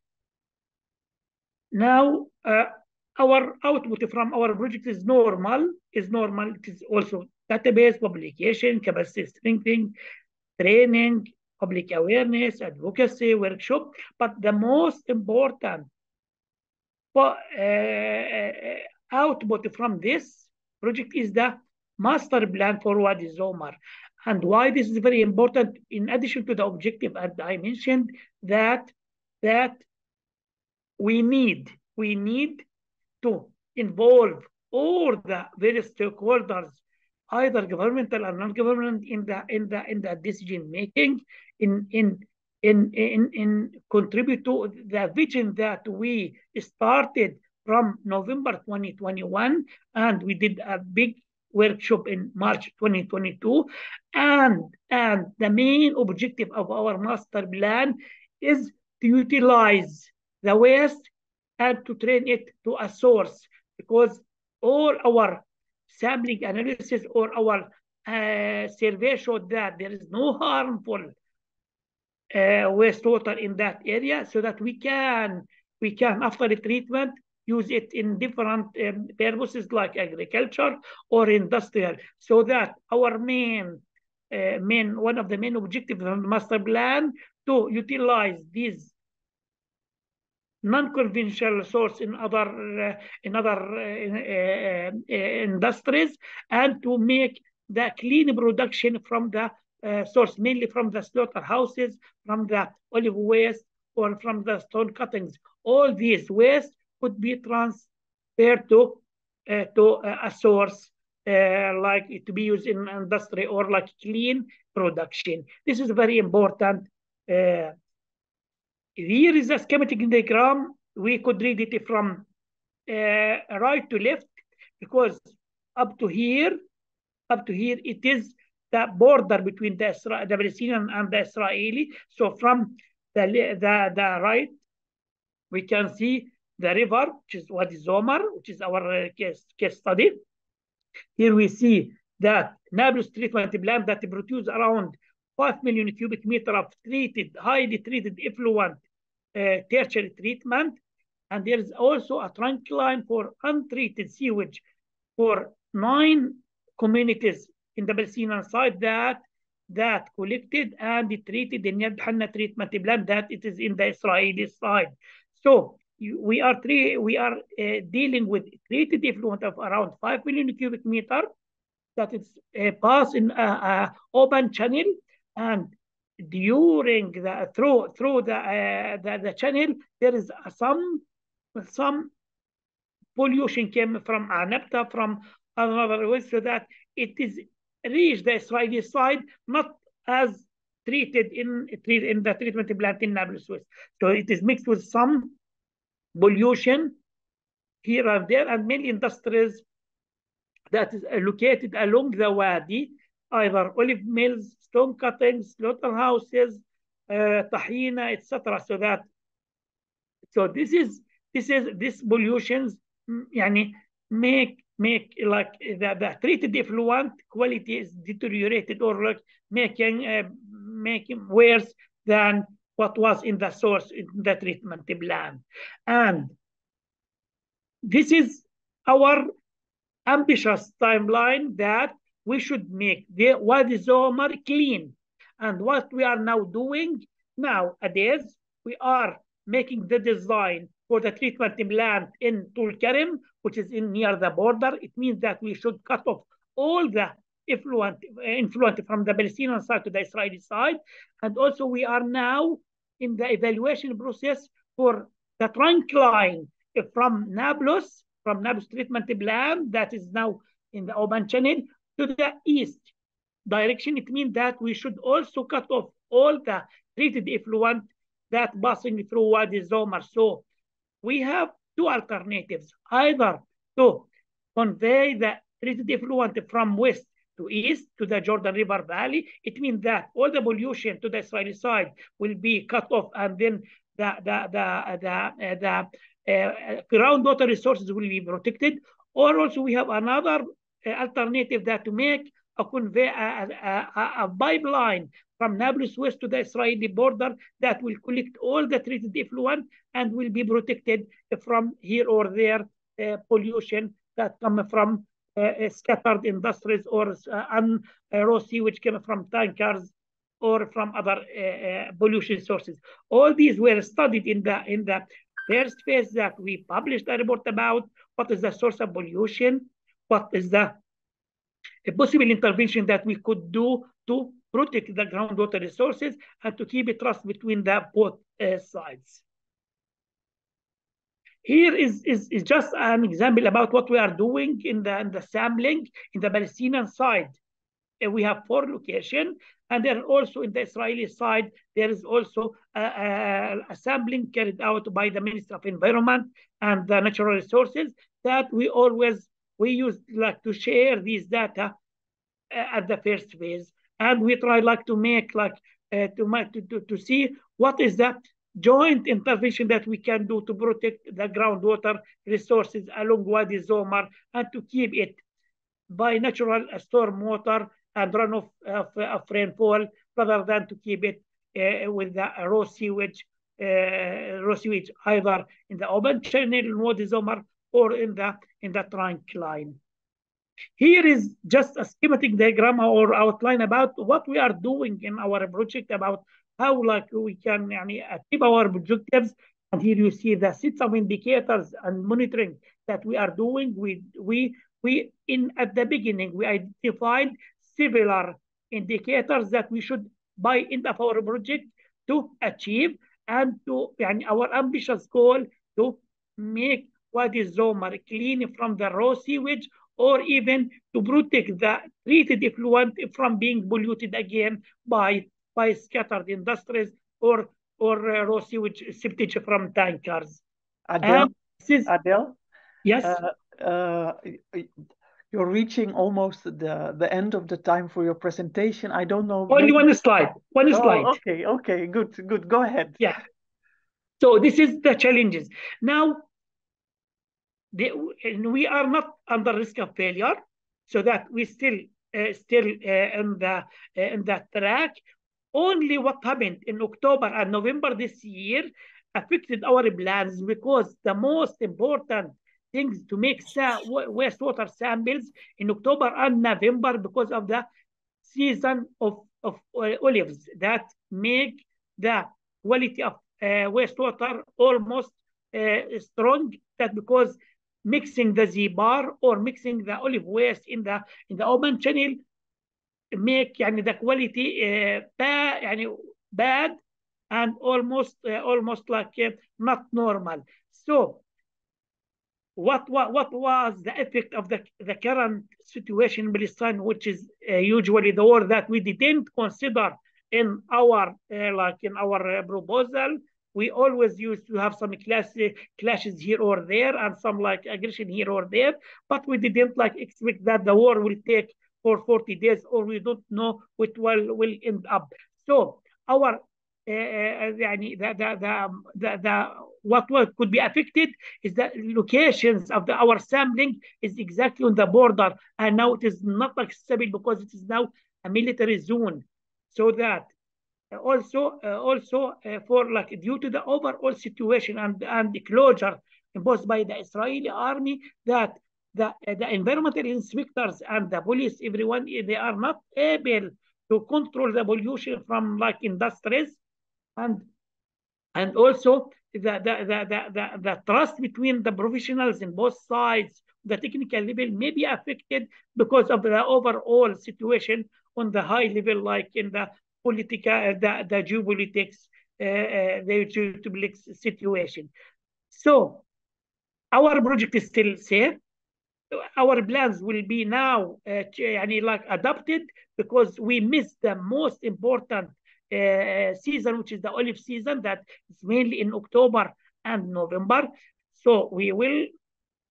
Now, uh, our output from our project is normal, is normal. It is also database, publication, capacity strengthening, training, public awareness, advocacy, workshop. But the most important uh, uh, output from this project is the master plan for Wadi Zomer. And why this is very important, in addition to the objective, as I mentioned, that that we need, we need to involve all the various stakeholders either governmental or non-government in the in the in the decision making, in in in in in contribute to the vision that we started from November 2021, and we did a big workshop in March 2022. And, and the main objective of our master plan is to utilize the waste and to train it to a source because all our sampling analysis or our uh, survey showed that there is no harmful wastewater in that area so that we can we can after the treatment use it in different um, purposes like agriculture or industrial. So that our main uh, main one of the main objectives of the master plan to utilize these non-conventional source in other uh, in other uh, industries and to make the clean production from the uh, source, mainly from the slaughterhouses, from the olive waste, or from the stone cuttings. All these waste could be transferred to uh, to a source uh, like to be used in industry or like clean production. This is very important. Uh, here is a schematic diagram. We could read it from uh, right to left because up to here, up to here, it is the border between the, Isra the Palestinian and the Israeli. So from the, the, the right, we can see the river, which is Wadi Zomar, which is our uh, case, case study. Here we see that Nablus treatment plant that produces around 5 million cubic meter of treated, highly treated effluent uh, tertiary treatment. And there is also a trunk line for untreated sewage for nine communities in the Palestinian side that that collected and treated in Yad Hanna treatment plant that it is in the Israeli side. So we are three, we are uh, dealing with treated effluent of around 5 million cubic meter that is uh, passed in a, open channel and during the through through the, uh, the the channel there is some some pollution came from Anabta from another way so that it is reached the Israeli side not as treated in in the treatment plant in Nablus West. So it is mixed with some pollution here and there, and many industries that is located along the wadi, either olive mills, stone cuttings, slaughterhouses, uh, tahina, etc. So that, so this is this is this pollutions, yani make make like the, the treated effluent quality is deteriorated or like making uh, making worse than what was in the source in the treatment plan. And this is our ambitious timeline that we should make the Wadi Zomar clean. And what we are now doing nowadays, we are making the design for the treatment plant in Tulkarim, which is in near the border. It means that we should cut off all the effluent, influent from the Palestinian side to the Israeli side. And also we are now in the evaluation process for the trunk line from Nablus, from Nablus treatment plant that is now in the open channel to the east direction. It means that we should also cut off all the treated effluent that passing through Wadi Zomar. So we have two alternatives, either to convey the treated effluent from west to east to the Jordan River Valley. It means that all the pollution to the Israeli side will be cut off and then the, the, the, the, uh, the uh, groundwater resources will be protected. Or also we have another uh, alternative that to make a convey a, a, a, pipeline from Nablus West to the Israeli border that will collect all the treated effluent and will be protected from here or there uh, pollution that come from uh, scattered industries or uh, raw sewage came from tankers or from other uh, pollution sources. All these were studied in the in the first phase that we published a report about what is the source of pollution, what is the a possible intervention that we could do to protect the groundwater resources and to keep a trust between the both uh, sides. Here is, is, is just an example about what we are doing in the, in the sampling in the Palestinian side. Uh, we have four locations, and then also in the Israeli side, there is also a, a, a, sampling carried out by the Ministry of Environment and the Natural Resources that we always we use like to share these data uh, at the first phase, and we try like to make like uh, to, to to see what is the joint intervention that we can do to protect the groundwater resources along Wadi Zomar and to keep it by natural storm water and runoff of, of rainfall rather than to keep it uh, with the raw sewage, uh, raw sewage either in the open channel in Wadi Zomar or in the in the trunk line. Here is just a schematic diagram or outline about what we are doing in our project about how like we can يعني, achieve our objectives. And here you see the sets of indicators and monitoring that we are doing. We we we in at the beginning we identified similar indicators that we should by end of our project to achieve and to يعني, our ambitious goal to make Wadi Zomar clean from the raw sewage or even to protect the treated effluent from being polluted again by by scattered industries or or uh, raw sewage septic from tankers. Adel, is, Adel, yes, uh, uh, you're reaching almost the the end of the time for your presentation. I don't know. Only one slide. One oh, slide. Okay, okay, good, good. Go ahead. Yeah. So this is the challenges. Now, the, we are not under risk of failure, so that we still uh, still uh, in the uh, in that track. Only what happened in October and November this year affected our plans because the most important things to make wastewater samples in October and November because of the season of, of uh, olives that make the quality of uh, wastewater almost uh, strong that because mixing the Z-bar or mixing the olive waste in the in the open channel make يعني the quality uh, bad يعني bad and almost uh, almost like uh, not normal so what, what what was the effect of the the current situation in Palestine which is uh, usually the war that we didn't consider in our uh, like in our uh, proposal we always used to have some class, clashes here or there and some like aggression here or there but we didn't like expect that the war will take for 40 days or we don't know which will, will end up. So our uh, the, the, the, um, the, what could be affected is the locations of the, our sampling is exactly on the border and now it is not accessible because it is now a military zone so that also uh, also uh, for like due to the overall situation and and the closure imposed by the Israeli army that the, the environmental inspectors and the police, everyone, they are not able to control the pollution from like industries. And and also the, the, the, the, the, the trust between the professionals in both sides, the technical level may be affected because of the overall situation on the high level, like in the political, uh, the, the geopolitics, uh, uh, the geopolitics situation. So our project is still safe our plans will be now uh, like adapted because we missed the most important uh, season, which is the olive season that is mainly in October and November. So we will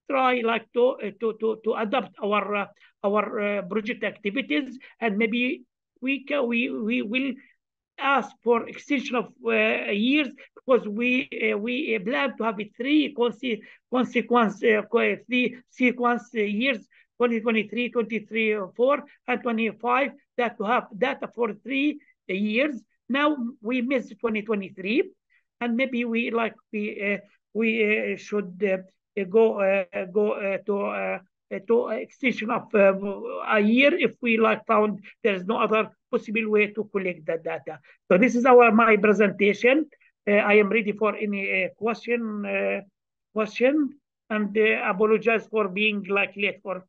try like to uh, to to to adapt our uh, our uh, project activities and maybe we can we we will ask for extension of uh, years because we uh, we uh, plan to have three conse consequence uh, three sequence uh, years 2023 23 4 and 25 that to have data for three years. Now we missed 2023 and maybe we like we uh, we should go go to to extension of a year if we like found there is no other possible way to collect that data. So this is our my presentation. Uh, I am ready for any uh, question uh, question and uh, apologize for being like late for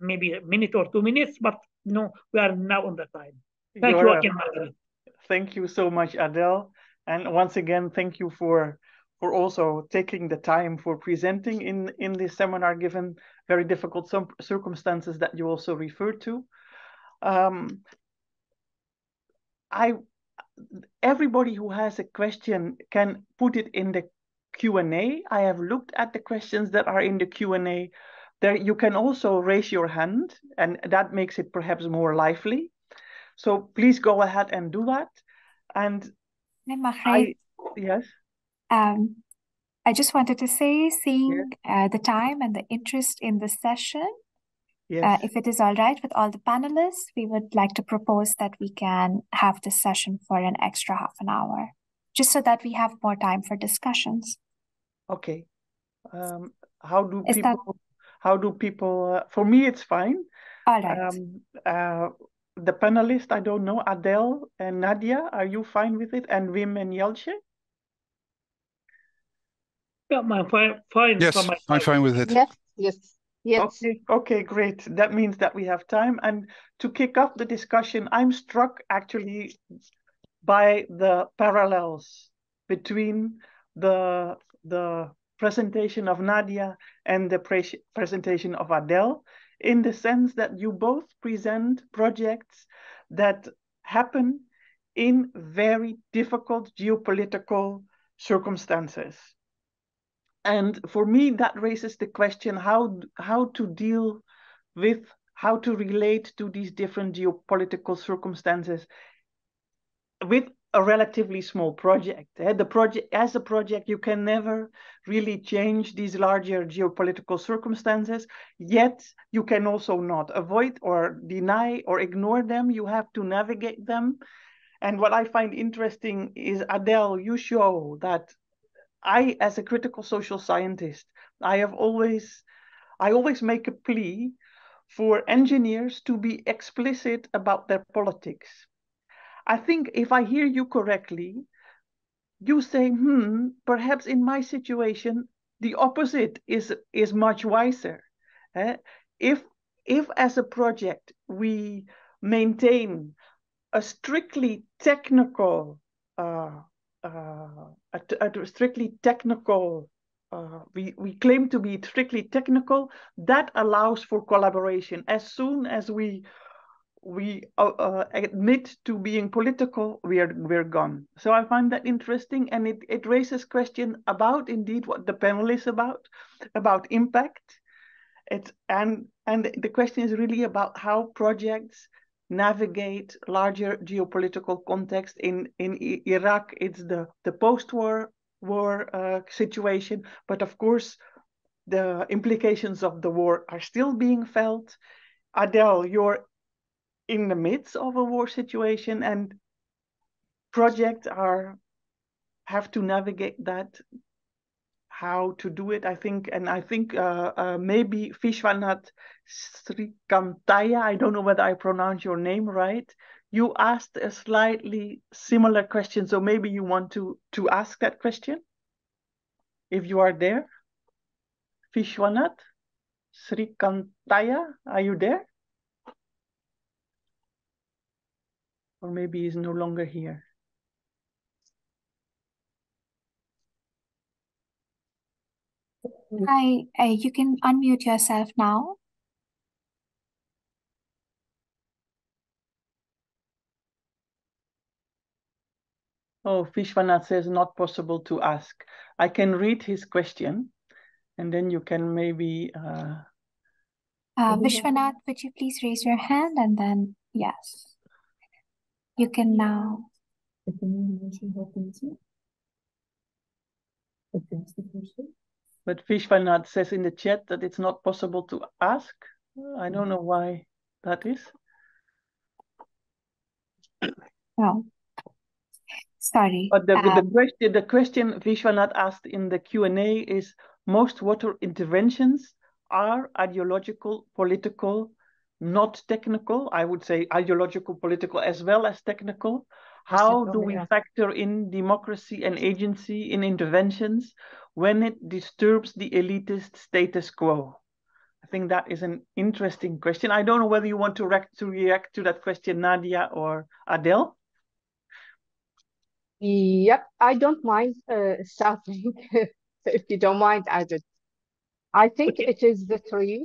maybe a minute or two minutes, but no, we are now on the time. Thank You're, you Margreet. Thank you so much, Adel, And once again, thank you for for also taking the time for presenting in, in this seminar, given very difficult circumstances that you also referred to. Um, I everybody who has a question can put it in the Q&A. I have looked at the questions that are in the Q&A. There you can also raise your hand and that makes it perhaps more lively. So please go ahead and do that. And I, yes. Um, I just wanted to say, seeing uh, the time and the interest in the session, yes. uh, if it is all right with all the panelists, we would like to propose that we can have this session for an extra half an hour, just so that we have more time for discussions. Okay. Um, how do Is people? That... How do people? Uh, for me, it's fine. All right. Um, uh, the panelists, I don't know, Adel and Nadia, are you fine with it? And Wim and Jeltje? Yeah, I'm fine. fine yes, I'm fine with it. Yes, yes, yes. Okay, okay, great. That means that we have time. And to kick off the discussion, I'm struck actually by the parallels between the the presentation of Nadia and the pre presentation of Adel, in the sense that you both present projects that happen in very difficult geopolitical circumstances and for me that raises the question how how to deal with how to relate to these different geopolitical circumstances with a relatively small project. Eh? The project, as a project, you can never really change these larger geopolitical circumstances. Yet you can also not avoid or deny or ignore them. You have to navigate them. And what I find interesting is Adel, you show that I, as a critical social scientist, I have always, I always make a plea for engineers to be explicit about their politics. I think if I hear you correctly, you say, hmm, perhaps in my situation, the opposite is, is much wiser. Eh? If, if as a project we maintain a strictly technical uh, uh, a, strictly technical, uh, we, we claim to be strictly technical, that allows for collaboration. As soon as we we uh, uh, admit to being political, we are we're gone. So I find that interesting, and it it raises question about indeed what the panel is about, about impact. It's and and the question is really about how projects navigate larger geopolitical context. In in Iraq, it's the the post-war war uh, situation, but of course, the implications of the war are still being felt. Adel, you're in the midst of a war situation, and projects are have to navigate that how to do it, I think. And I think uh, uh, maybe Vishwanath Srikantaya, I don't know whether I pronounce your name right. You asked a slightly similar question, so maybe you want to, to ask that question if you are there. Vishwanath Srikantaya, are you there? Or maybe he's no longer here. Hi, uh, you can unmute yourself now. Oh, Vishwanath says not possible to ask. I can read his question and then you can maybe... Uh... Uh, Vishwanath, would you please raise your hand and then, yes. You can now... But Vishwanath says in the chat that it's not possible to ask. I don't know why that is. Oh, sorry. But the, um, the question the question Vishwanath asked in the Q&A is most water interventions are ideological, political, not technical. I would say ideological, political, as well as technical. How do we factor in democracy and agency in interventions when it disturbs the elitist status quo? I think that is an interesting question. I don't know whether you want to react to, react to that question, Nadia or Adel. Yep, I don't mind uh, starting. if you don't mind, Ajit. I think Okay. it is the three.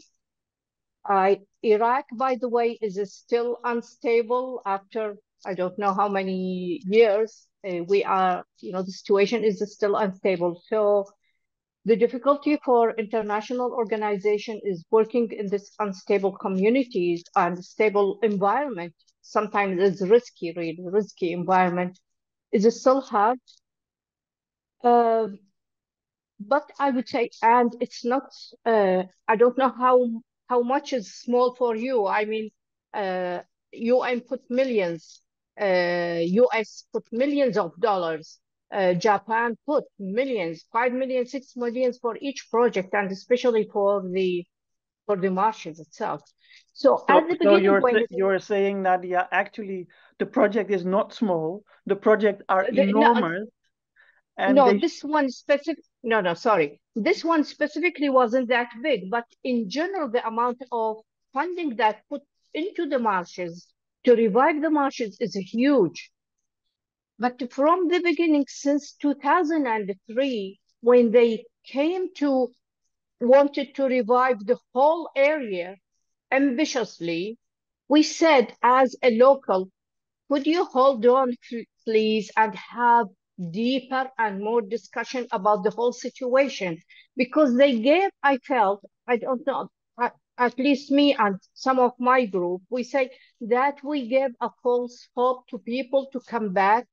I Iraq, by the way, is still unstable after I don't know how many years. Uh, we are, you know, the situation is still unstable. So the difficulty for international organization is working in this unstable communities and stable environment. Sometimes it's risky, really risky environment. Is still hard. Uh, but I would say, and it's not. Uh, I don't know how how much is small for you. I mean, uh, UN put millions. Uh, US put millions of dollars. Uh, Japan put millions, five million, six millions for each project, and especially for the for the marshes itself. So, So, at the so beginning, you're when you're saying Nadia, actually the project is not small. The projects are the, no, enormous, and no, they this one specific. No, no, sorry. This one specifically wasn't that big, but in general, the amount of funding that put into the marshes to revive the marshes is huge. But from the beginning, since 2003, when they came to wanted to revive the whole area ambitiously, we said as a local, could you hold on, please, and have deeper and more discussion about the whole situation? Because they gave, I felt, I don't know, at, at least me and some of my group, we say that we gave a false hope to people to come back.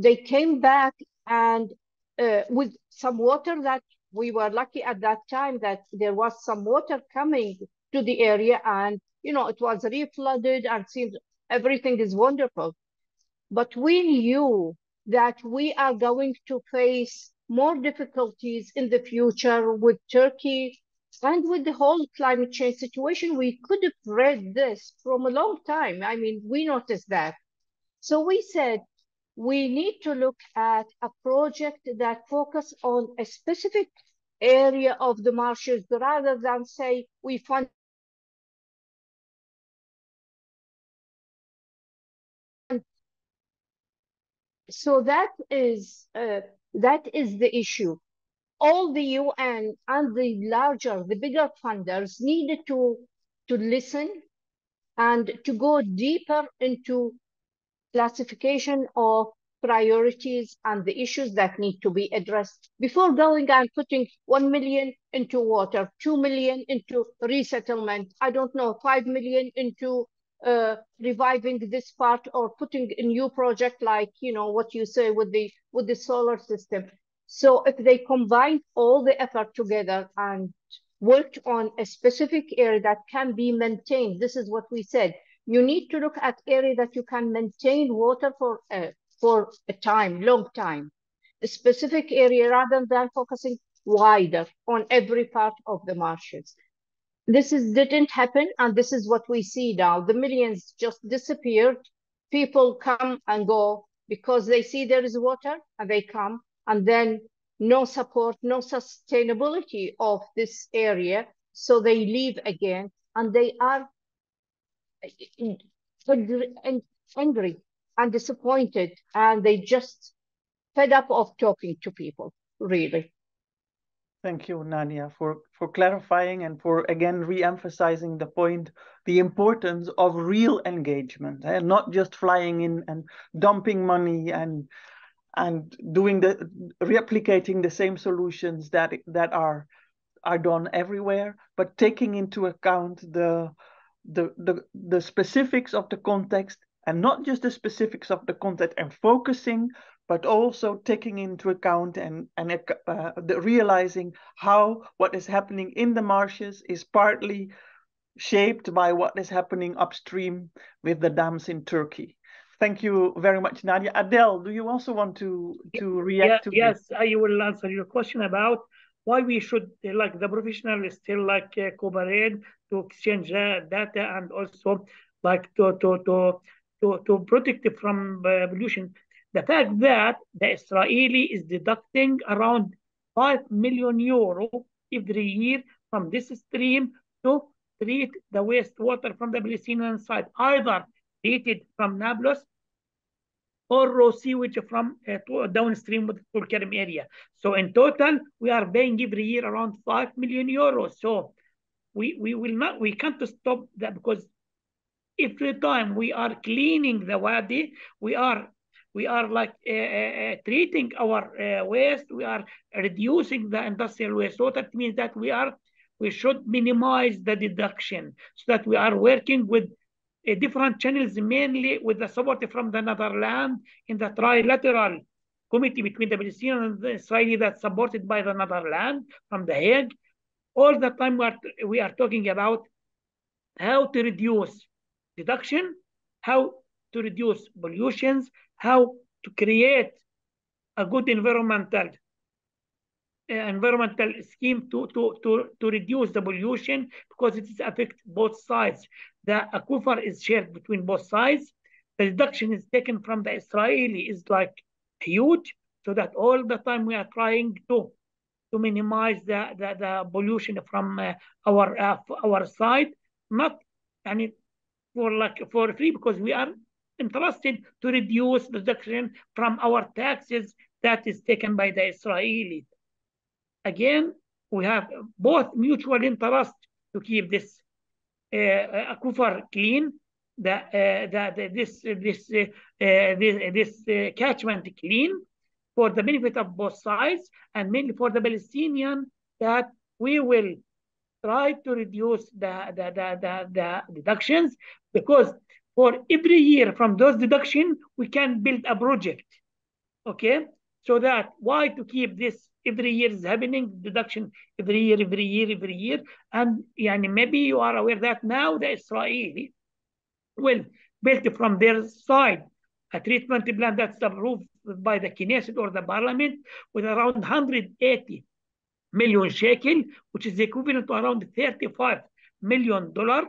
They came back and uh, with some water that we were lucky at that time that there was some water coming to the area and you know it was reflooded and seemed everything is wonderful. But we knew that we are going to face more difficulties in the future with turkey and with the whole climate change situation. We could have read this from a long time. I mean we noticed that. So we said we need to look at a project that focus on a specific area of the marshes rather than say we fund so that is uh, that is the issue. All the un and the larger the bigger funders needed to to listen and to go deeper into classification of priorities and the issues that need to be addressed before going and putting 1 million into water 2 million into resettlement. I don't know 5 million into uh, reviving this part or putting a new project like you know what you say with the with the solar system. So if they combine all the effort together and worked on a specific area that can be maintained this is what we said you need to look at area that you can maintain water for uh, for a time, long time, a specific area rather than focusing wider on every part of the marshes. This is didn't happen, and this is what we see now. The millions just disappeared. People come and go because they see there is water, and they come, and then no support, no sustainability of this area, so they leave again, and they are angry and disappointed and they just fed up of talking to people really. Thank you, Nadia, for, for clarifying and for again re-emphasizing the point, the importance of real engagement, and not just flying in and dumping money and and doing the replicating the same solutions that that are are done everywhere, but taking into account the the the, the specifics of the context and not just the specifics of the content and focusing but also taking into account and and uh, the realizing how what is happening in the marshes is partly shaped by what is happening upstream with the dams in Turkey. Thank you very much, Nadia. Adel, do you also want to to react yeah, to yes, this? I will answer your question about why we should like the professionals still like uh, cooperate to exchange uh, data and also like to to to to, to protect it from uh, pollution. The fact that the Israeli is deducting around 5 million euro every year from this stream to treat the wastewater from the Palestinian side, either treated from Nablus or raw sewage from uh, downstream with Tulkarm area. So in total, we are paying every year around 5 million euros. So we, we will not, we can't stop that because every time we are cleaning the wadi, we are we are like uh, uh, treating our uh, waste, we are reducing the industrial waste. So that means that we are we should minimize the deduction so that we are working with different channels, mainly with the support from the Netherlands in the trilateral committee between the Palestinian and the Israeli that's supported by the Netherlands from The Hague. All the time we are, we are talking about how to reduce deduction, how to reduce pollutions, how to create a good environmental uh, environmental scheme to, to, to, to reduce the pollution because it is affect both sides. The aquifer is shared between both sides. The reduction is taken from the Israeli is like huge, so that all the time we are trying to to minimize the, the, the pollution from uh, our uh, our side, not and for like for free because we are interested to reduce the deduction from our taxes that is taken by the Israelis. Again, we have both mutual interest to keep this uh, aquifer clean, the, uh, the, the, this this uh, this, this uh, catchment clean for the benefit of both sides, and mainly for the Palestinian that we will try to reduce the, the, the, the, the deductions because for every year from those deduction, we can build a project. Okay, so that why to keep this every year is happening deduction every year, every year, every year, and yani maybe you are aware that now the Israeli will build from their side a treatment plan that's approved by the Knesset or the Parliament with around 180 million shekel, which is equivalent to around 35 million dollar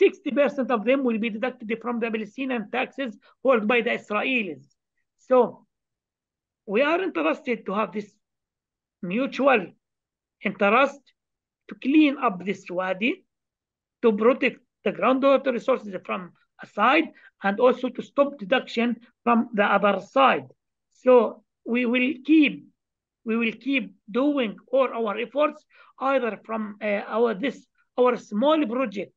60% of them will be deducted from the Palestinian taxes held by the Israelis. So we are interested to have this mutual interest to clean up this wadi, to protect the groundwater resources from a side, and also to stop deduction from the other side. So we will keep we will keep doing all our efforts either from uh, our this our small project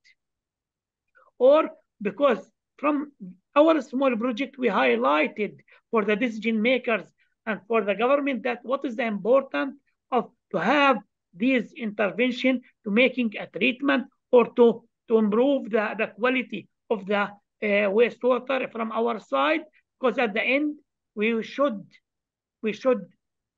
or because from our small project, we highlighted for the decision makers and for the government that what is the importance of to have these intervention to making a treatment or to, to improve the, the quality of the uh, wastewater from our side, because at the end, we should we should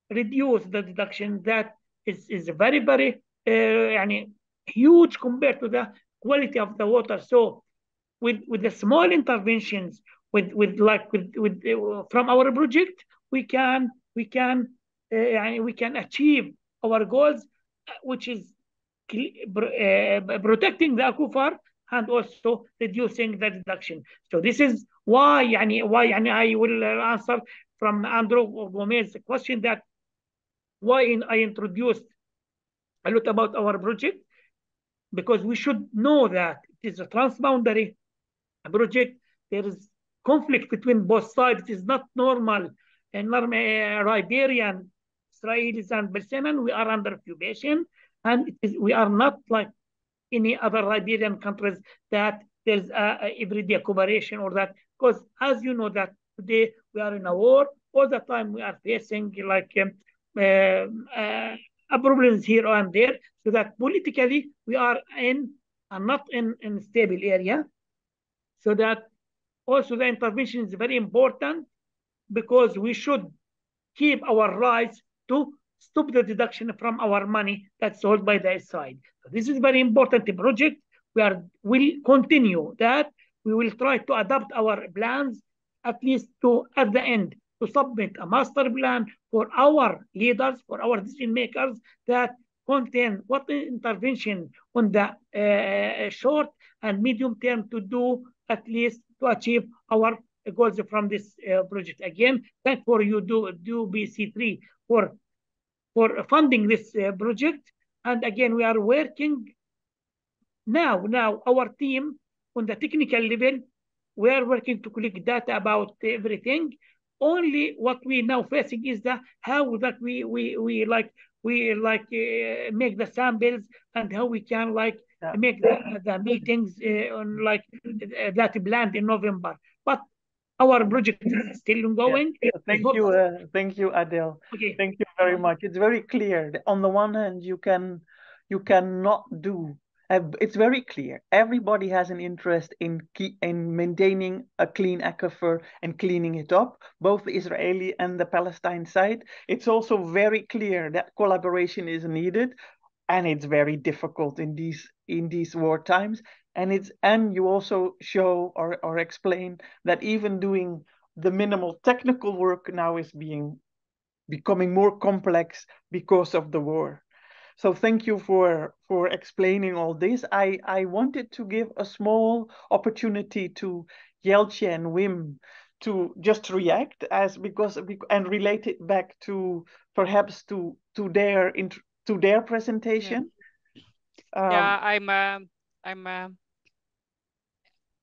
reduce the deduction that is, is very, very uh, huge compared to the quality of the water. So with with the small interventions with with like with with uh, from our project we can we can uh, we can achieve our goals which is uh, protecting the aquifer and also reducing the deduction so this is why يعني why يعني I will answer from Andrew Gomez's question that why in, I introduced a lot about our project because we should know that it is a transboundary project, there is conflict between both sides. It is not normal. And uh, riparian, Israelis, and Palestinian, we are under occupation, and we are not like any other riparian countries that there's a, a everyday cooperation or that. Because as you know that today we are in a war, all the time we are facing like um, uh, uh, problems here and there, so that politically we are in a not in, in stable area so that also the intervention is very important because we should keep our rights to stop the deduction from our money that's held by the side. So this is very important project. We are will continue that. We will try to adapt our plans at least to at the end to submit a master plan for our leaders, for our decision makers that contain what intervention on the uh, short and medium term to do at least to achieve our goals from this uh, project. Again, thank for you do, DUPC3 for, for funding this uh, project. And again, we are working now, now our team on the technical level we are working to collect data about everything. Only what we now facing is the how that we we we like we like uh, make the samples and how we can like. Make the, the meetings uh, on like uh, that planned in November. But our project is still ongoing. Thank you, uh, thank you, Adel. Okay. Thank you very much. It's very clear. On the one hand, you can you cannot do. uh, It's very clear. Everybody has an interest in key, in maintaining a clean aquifer and cleaning it up, both the Israeli and the Palestine side. It's also very clear that collaboration is needed, and it's very difficult in these in these war times. And it's and you also show or or explain that even doing the minimal technical work now is being becoming more complex because of the war. So thank you for for explaining all this. I I wanted to give a small opportunity to Jeltje and Wim to just react as because bec- and relate it back to perhaps to to their to their presentation. Um, yeah, I'm, uh, I'm, uh,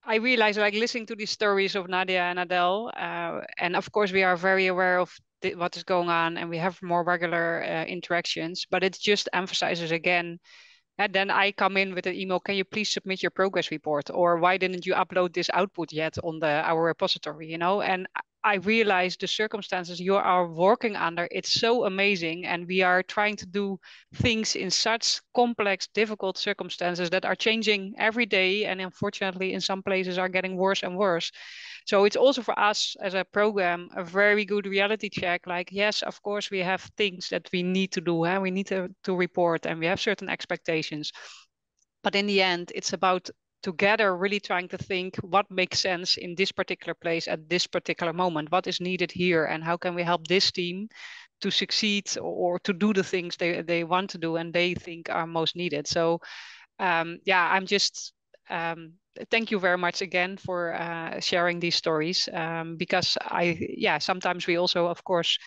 I realize like listening to these stories of Nadia and Adel, uh, and of course we are very aware of the, what is going on, and we have more regular uh, interactions. But it just emphasizes again. And then I come in with an email. Can you please submit your progress report? Or why didn't you upload this output yet on the our repository? You know, and I- realize the circumstances you are working under. It's so amazing, and we are trying to do things in such complex, difficult circumstances that are changing every day, and unfortunately, in some places, are getting worse and worse. So it's also for us as a program a very good reality check. Like, yes, of course, we have things that we need to do, and we need to, to report, and we have certain expectations. But in the end, it's about together really trying to think what makes sense in this particular place at this particular moment. What is needed here, and how can we help this team to succeed or, to do the things they, they want to do and they think are most needed. So, um, yeah, I'm just um, thank you very much again for uh, sharing these stories um, because I yeah sometimes we also of course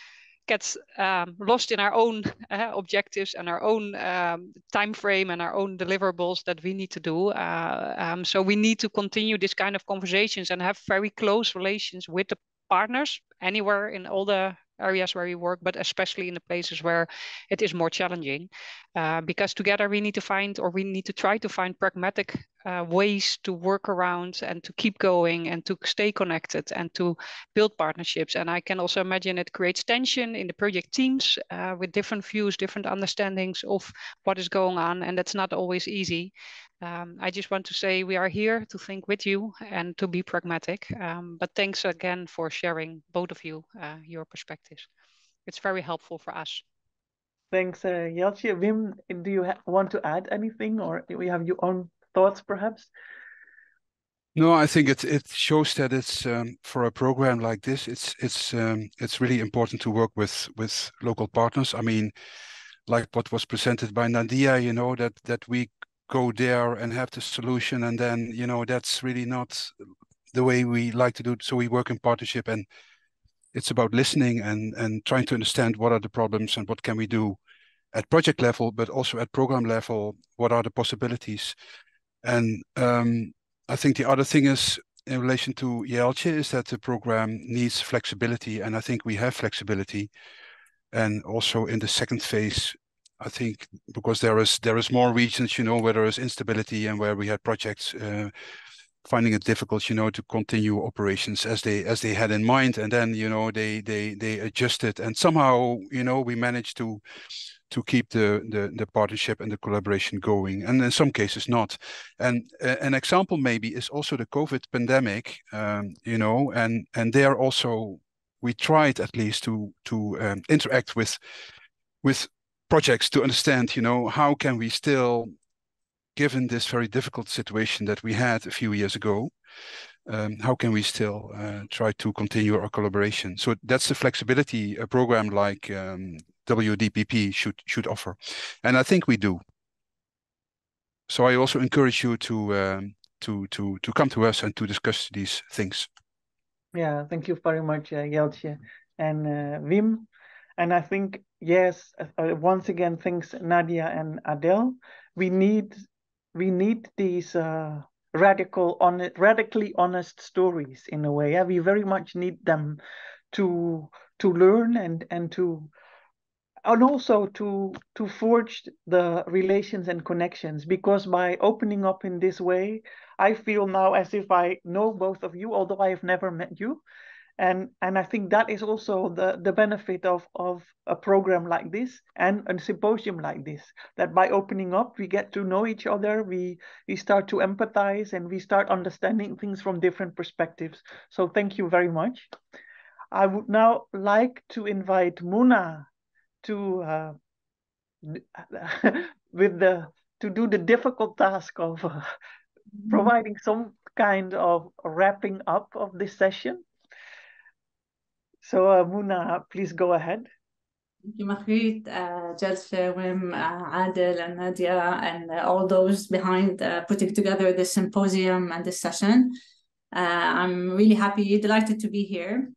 get um, lost in our own uh, objectives and our own um, time frame and our own deliverables that we need to do. Uh, um, so we need to continue this kind of conversations and have very close relations with the partners anywhere in all the areas where we work, but especially in the places where it is more challenging. Uh, because together we need to find, or we need to try to find pragmatic uh, ways to work around and to keep going and to stay connected and to build partnerships. And I can also imagine it creates tension in the project teams uh, with different views, different understandings of what is going on. And that's not always easy. Um, I just want to say we are here to think with you and to be pragmatic. Um, but thanks again for sharing, both of you, uh, your perspectives. It's very helpful for us. Thanks, uh, Jeltje. Wim, do you ha- want to add anything, or do you have your own thoughts, perhaps? No, I think it it shows that it's um, for a program like this, it's it's um, it's really important to work with with local partners. I mean, like what was presented by Nadia, you know, that that we go there and have the solution, and then you know that's really not the way we like to do it. So we work in partnership, and it's about listening and and trying to understand what are the problems and what can we do at project level, but also at program level. What are the possibilities? And um, I think the other thing is in relation to Jeltje is that the program needs flexibility, and I think we have flexibility. And also in the second phase, I think because there is there is more regions, you know, where there is instability and where we had projects uh, finding it difficult, you know, to continue operations as they as they had in mind, and then you know they they they adjusted, and somehow you know we managed to to keep the, the, the partnership and the collaboration going, and in some cases not. And uh, an example maybe is also the COVID pandemic, um, you know, and and there also we tried at least to to um, interact with with projects to understand, you know, how can we still, given this very difficult situation that we had a few years ago, um, how can we still uh, try to continue our collaboration? So that's the flexibility a program like um, WDPP should should offer, and I think we do. So I also encourage you to um, to to to come to us and to discuss these things. Yeah, thank you very much, uh, and uh, Wim. And I think, yes, uh, once again, thanks Nadia and Adel. We need we need these uh, radical on radically honest stories in a way. Yeah, we very much need them to to learn and and to and also to to forge the relations and connections because by opening up in this way i feel now as if i know both of you although i have never met you and and i think that is also the the benefit of of a program like this and a symposium like this that by opening up we get to know each other we we start to empathize and we start understanding things from different perspectives so thank you very much i would now like to invite muna to uh, with the to do the difficult task of uh, mm-hmm. providing some kind of wrapping up of this session. So uh, Muna, please go ahead. Thank you, Margreet, uh, Jeltje, Wim, uh, Adel, and Nadia, and uh, all those behind uh, putting together this symposium and this session. Uh, I'm really happy, delighted to be here.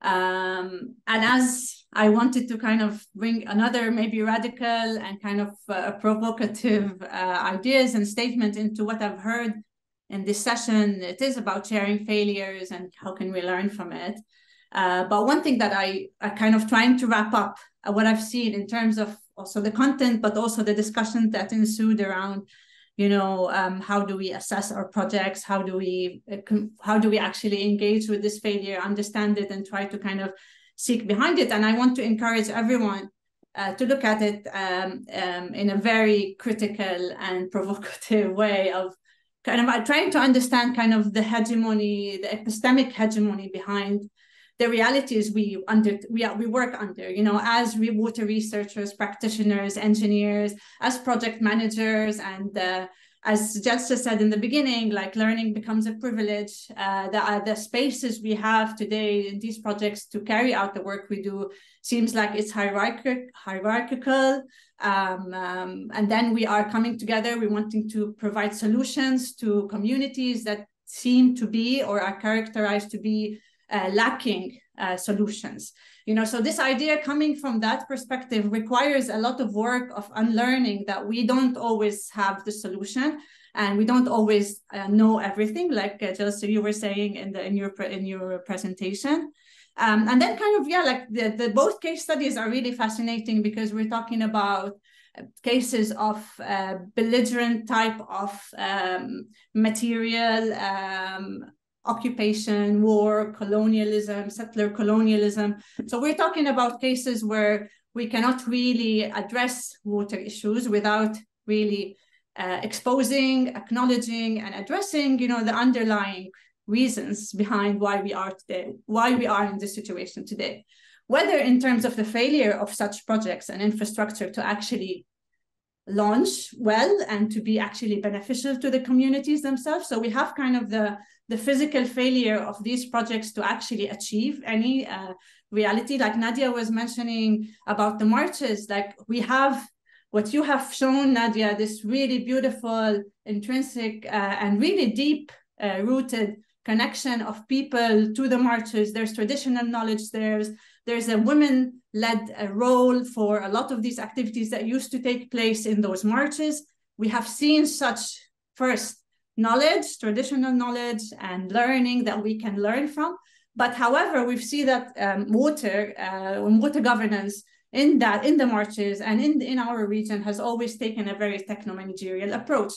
Um, and as I wanted to kind of bring another maybe radical and kind of uh, provocative uh, ideas and statement into what I've heard in this session, it is about sharing failures and how can we learn from it. Uh, but one thing that I, I kind of trying to wrap up uh, what I've seen in terms of also the content, but also the discussion that ensued around you know um, how do we assess our projects? How do we uh, how do we actually engage with this failure understand it and try to kind of seek behind it? And i want to encourage everyone uh, to look at it um, um, in a very critical and provocative way of kind of uh, trying to understand kind of the hegemony the epistemic hegemony behind the realities we under we we work under you know as water researchers practitioners engineers as project managers and uh, as said in the beginning, like learning becomes a privilege. Uh, the, uh, the spaces we have today in these projects to carry out the work we do seems like it's hierarchic, hierarchical. Um, um, and then we are coming together, we're wanting to provide solutions to communities that seem to be or are characterized to be uh, lacking uh, solutions. You know so this idea coming from that perspective requires a lot of work of unlearning that we don't always have the solution and we don't always uh, know everything like uh, just you were saying in the in your in your presentation. Um, and then kind of yeah like the, the both case studies are really fascinating because we're talking about uh, cases of uh, belligerent type of um, material um, occupation, war, colonialism, settler colonialism. So we're talking about cases where we cannot really address water issues without really uh, exposing, acknowledging, and addressing, you know, the underlying reasons behind why we are today, why we are in this situation today. Whether in terms of the failure of such projects and infrastructure to actually launch well and to be actually beneficial to the communities themselves. So we have kind of the the physical failure of these projects to actually achieve any uh, reality. Like Nadia was mentioning about the marshes, like we have what you have shown, Nadia, this really beautiful, intrinsic, uh, and really deep uh, rooted connection of people to the marshes. There's traditional knowledge, there's there's a women-led uh, role for a lot of these activities that used to take place in those marshes. We have seen such first knowledge, traditional knowledge and learning that we can learn from. But however, we see that um, water, uh, water governance in that in the marshes and in in our region has always taken a very techno-managerial approach.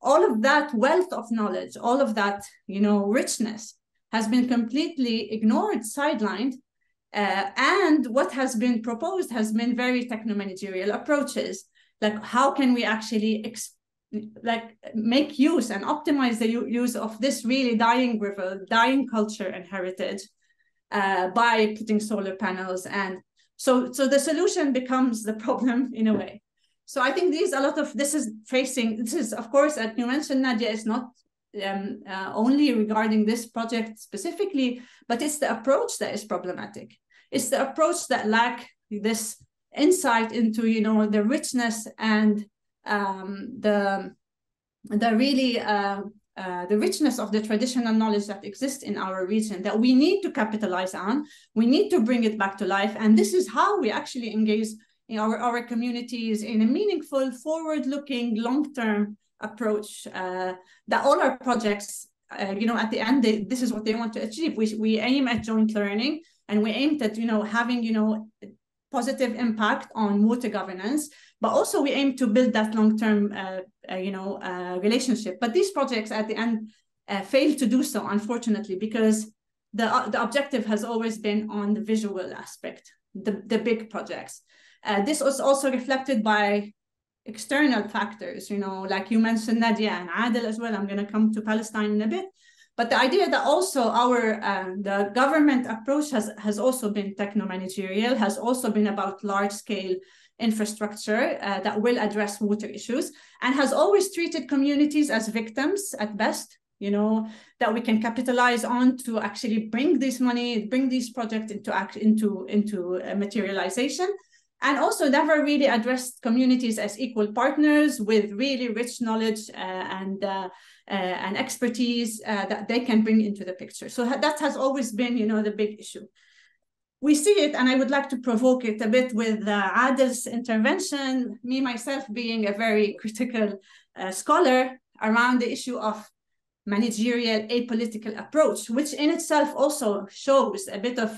All of that wealth of knowledge, all of that you know richness has been completely ignored, sidelined, uh, and what has been proposed has been very techno-managerial approaches. Like how can we actually like make use and optimize the use of this really dying river, dying culture and heritage uh, by putting solar panels and so so the solution becomes the problem in a way. So I think these a lot of this is facing this is of course as you mentioned Nadia is not um, uh, only regarding this project specifically, but it's the approach that is problematic. It's the approach that lack this insight into you know the richness and um, the the really uh, uh, the richness of the traditional knowledge that exists in our region that we need to capitalize on. We need to bring it back to life, and this is how we actually engage our, our communities in a meaningful, forward-looking, long-term approach uh, that all our projects, uh, you know, at the end, they, this is what they want to achieve. We, we aim at joint learning and we aim at, you know, having, you know, positive impact on water governance, but also we aim to build that long-term, uh, uh, you know, uh, relationship. But these projects at the end uh, fail to do so, unfortunately, because the, the objective has always been on the visual aspect, the, the big projects. This was also reflected by external factors, you know, like you mentioned Nadia and Adel as well. I'm going to come to Palestine in a bit. But the idea that also our uh, the government approach has, has also been techno-managerial, has also been about large-scale infrastructure uh, that will address water issues, and has always treated communities as victims at best, you know, that we can capitalize on to actually bring this money, bring these projects into act into into uh, materialization and also never really addressed communities as equal partners with really rich knowledge uh, and uh, uh, and expertise uh, that they can bring into the picture. So that has always been, you know, the big issue. We see it, and I would like to provoke it a bit with uh, Adel's intervention, me myself being a very critical uh, scholar around the issue of managerial apolitical approach, which in itself also shows a bit of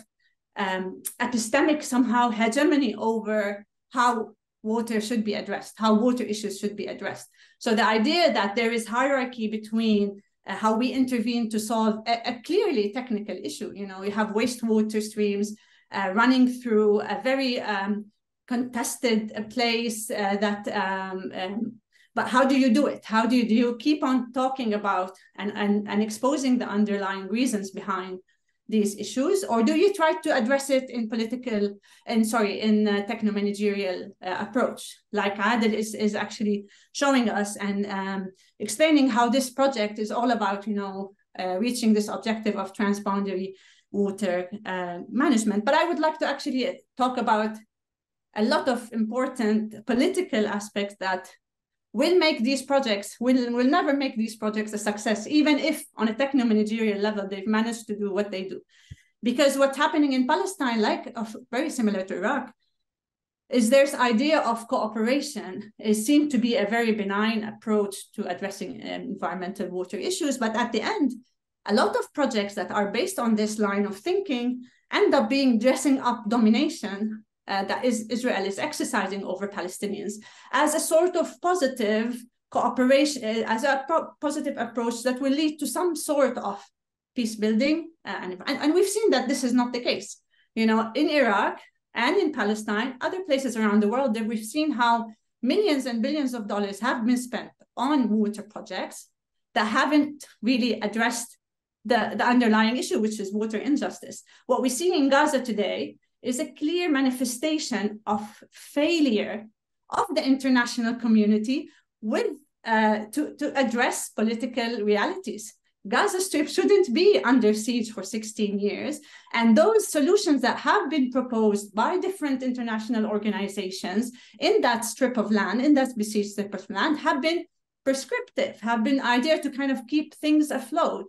um, epistemic somehow hegemony over how water should be addressed, how water issues should be addressed. So the idea that there is hierarchy between uh, how we intervene to solve a, a, clearly technical issue. You know, you have wastewater streams uh, running through a very um, contested uh, place uh, that um, um, but how do you do it? How do you, do you keep on talking about and, and, and exposing the underlying reasons behind these issues or do you try to address it in political and sorry in techno-managerial uh, approach like Adel is, is actually showing us and um, explaining how this project is all about you know uh, reaching this objective of transboundary water uh, management but I would like to actually talk about a lot of important political aspects that will make these projects, will, will never make these projects a success, even if on a techno-managerial level, they've managed to do what they do. Because what's happening in Palestine, like of, very similar to Iraq, is there's idea of cooperation. It seemed to be a very benign approach to addressing um, environmental water issues. But at the end, a lot of projects that are based on this line of thinking end up being dressing up domination uh, that is Israel is exercising over Palestinians as a sort of positive cooperation, uh, as a positive approach that will lead to some sort of peace building. Uh, and, and we've seen that this is not the case. You know, in Iraq and in Palestine, other places around the world, that we've seen how millions and billions of dollars have been spent on water projects that haven't really addressed the, the underlying issue, which is water injustice. What we see in Gaza today is a clear manifestation of failure of the international community with uh, to, to address political realities. Gaza Strip shouldn't be under siege for 16 years. And those solutions that have been proposed by different international organizations in that strip of land, in that besieged strip of land, have been prescriptive, have been idea to kind of keep things afloat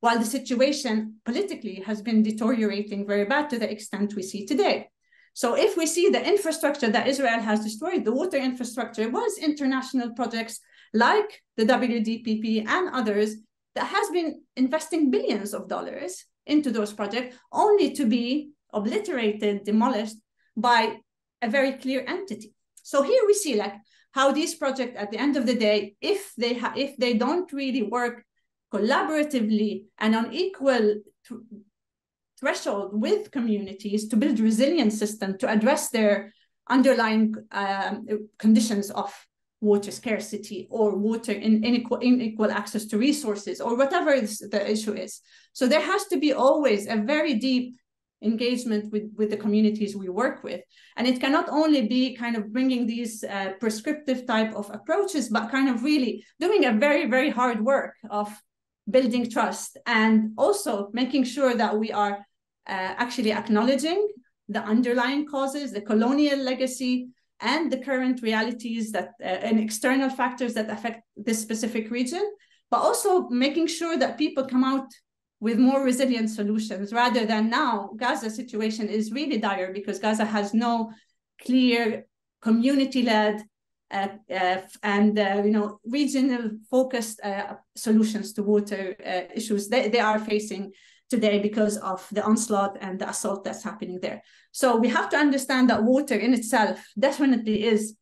while the situation politically has been deteriorating very bad to the extent we see today. So if we see the infrastructure that Israel has destroyed, the water infrastructure was international projects like the WDPP and others that has been investing billions of dollars into those projects only to be obliterated, demolished by a very clear entity. So here we see like how these projects at the end of the day, if they if they don't really work collaboratively and on equal th threshold with communities to build resilient system to address their underlying um, conditions of water scarcity or water in unequal, unequal access to resources or whatever the issue is. So there has to be always a very deep engagement with, with the communities we work with. And it cannot only be kind of bringing these uh, prescriptive type of approaches, but kind of really doing a very, very hard work of building trust and also making sure that we are uh, actually acknowledging the underlying causes, the colonial legacy, and the current realities that uh, and external factors that affect this specific region, but also making sure that people come out with more resilient solutions rather than now Gaza situation is really dire because Gaza has no clear community-led, uh, and uh, you know regional focused uh, solutions to water uh, issues they, they are facing today because of the onslaught and the assault that's happening there. So we have to understand that water in itself definitely is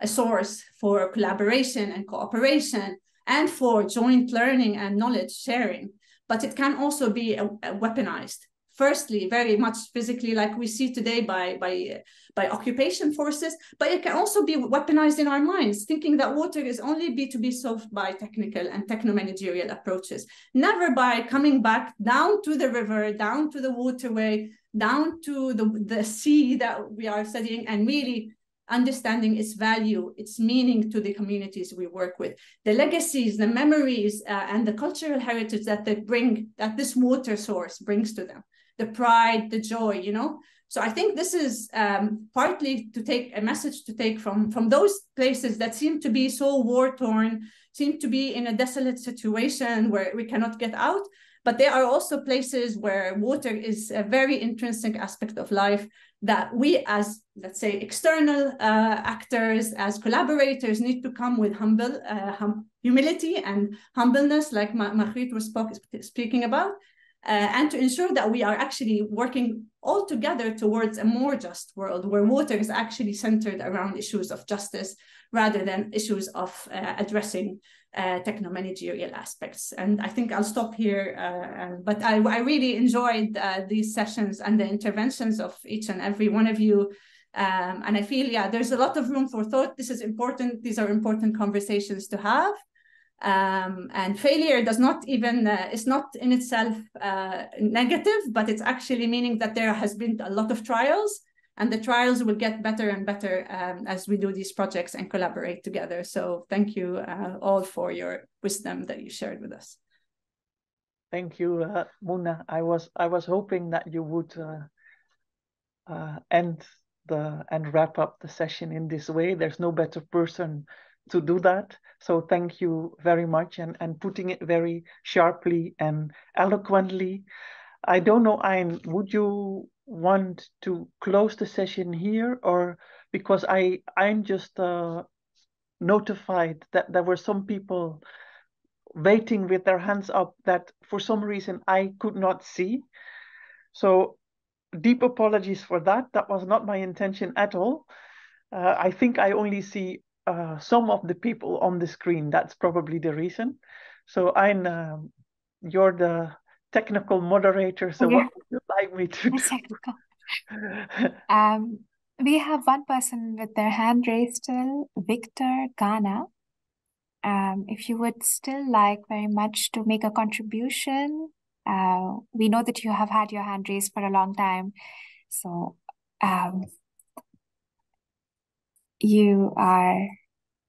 a source for collaboration and cooperation and for joint learning and knowledge sharing, but it can also be weaponized firstly very much physically like we see today by by by occupation forces but it can also be weaponized in our minds thinking that water is only be to be solved by technical and techno-managerial approaches. Never by coming back down to the river down to the waterway down to the, the sea that we are studying and really understanding its value, its meaning to the communities we work with, the legacies, the memories, uh, and the cultural heritage that they bring, that this water source brings to them the pride, the joy, you know? So I think this is um, partly to take a message to take from, from those places that seem to be so war-torn, seem to be in a desolate situation where we cannot get out, but there are also places where water is a very intrinsic aspect of life that we as let's say external uh, actors as collaborators need to come with humble uh, hum humility and humbleness like Margreet was speaking about uh, and to ensure that we are actually working all together towards a more just world where water is actually centered around issues of justice rather than issues of uh, addressing uh, techno-managerial aspects. And I think I'll stop here, uh, but I, I, really enjoyed uh, these sessions and the interventions of each and every one of you. Um, and I feel, yeah, there's a lot of room for thought. This is important. These are important conversations to have. Um, and failure does not even uh, is not in itself uh, negative, but it's actually meaning that there has been a lot of trials, and the trials will get better and better um, as we do these projects and collaborate together. So thank you uh, all for your wisdom that you shared with us. Thank you, uh, Muna. I was I was hoping that you would uh, uh, end the and wrap up the session in this way. There's no better person to do that. So thank you very much and, and putting it very sharply and eloquently. I don't know, Ayn, would you want to close the session here or because I I'm just uh, notified that there were some people waiting with their hands up that for some reason I could not see. So deep apologies for that. That was not my intention at all. Uh, I think I only see uh, some of the people on the screen. That's probably the reason. So I'm, uh, you're the technical moderator. So what would you like me to do? um, we have one person with their hand raised still, Victor Ghana. Um, if you would still like very much to make a contribution, uh, we know that you have had your hand raised for a long time. So um, you are,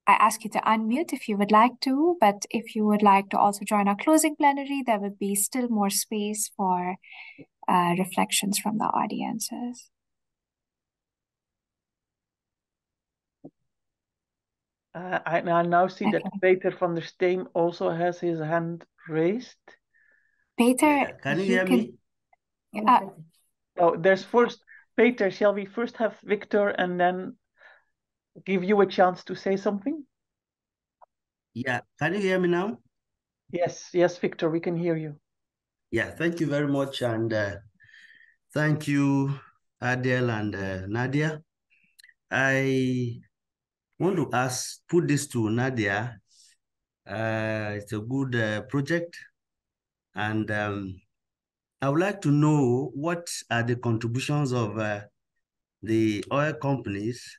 I ask you to unmute if you would like to, but if you would like to also join our closing plenary, there would be still more space for uh, reflections from the audiences. Uh, I, I, now see okay. that Peter van der Steen also has his hand raised. Peter, yeah, can you, you hear can... me? Uh, oh, there's first Peter. Shall we first have Victor and then give you a chance to say something? Yeah, can you hear me now? Yes, yes, Victor, we can hear you. Yeah, thank you very much. And uh, thank you, Adel and uh, Nadia. I want to ask, put this to Nadia. Uh, it's a good uh, project. And um, I would like to know what are the contributions of uh, the oil companies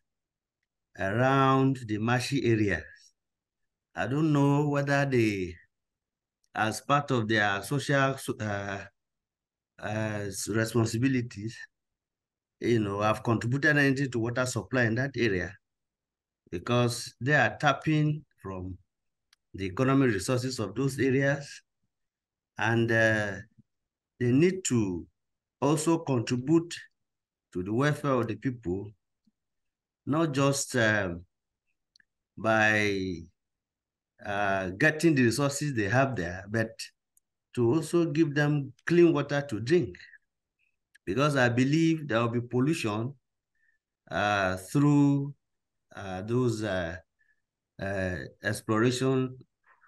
around the marshy area. I don't know whether they, as part of their social uh, uh, responsibilities, you know, have contributed anything to water supply in that area. Because they are tapping from the economic resources of those areas. And uh, they need to also contribute to the welfare of the people not just um, by uh, getting the resources they have there, but to also give them clean water to drink. Because I believe there will be pollution uh, through uh, those uh, uh, exploration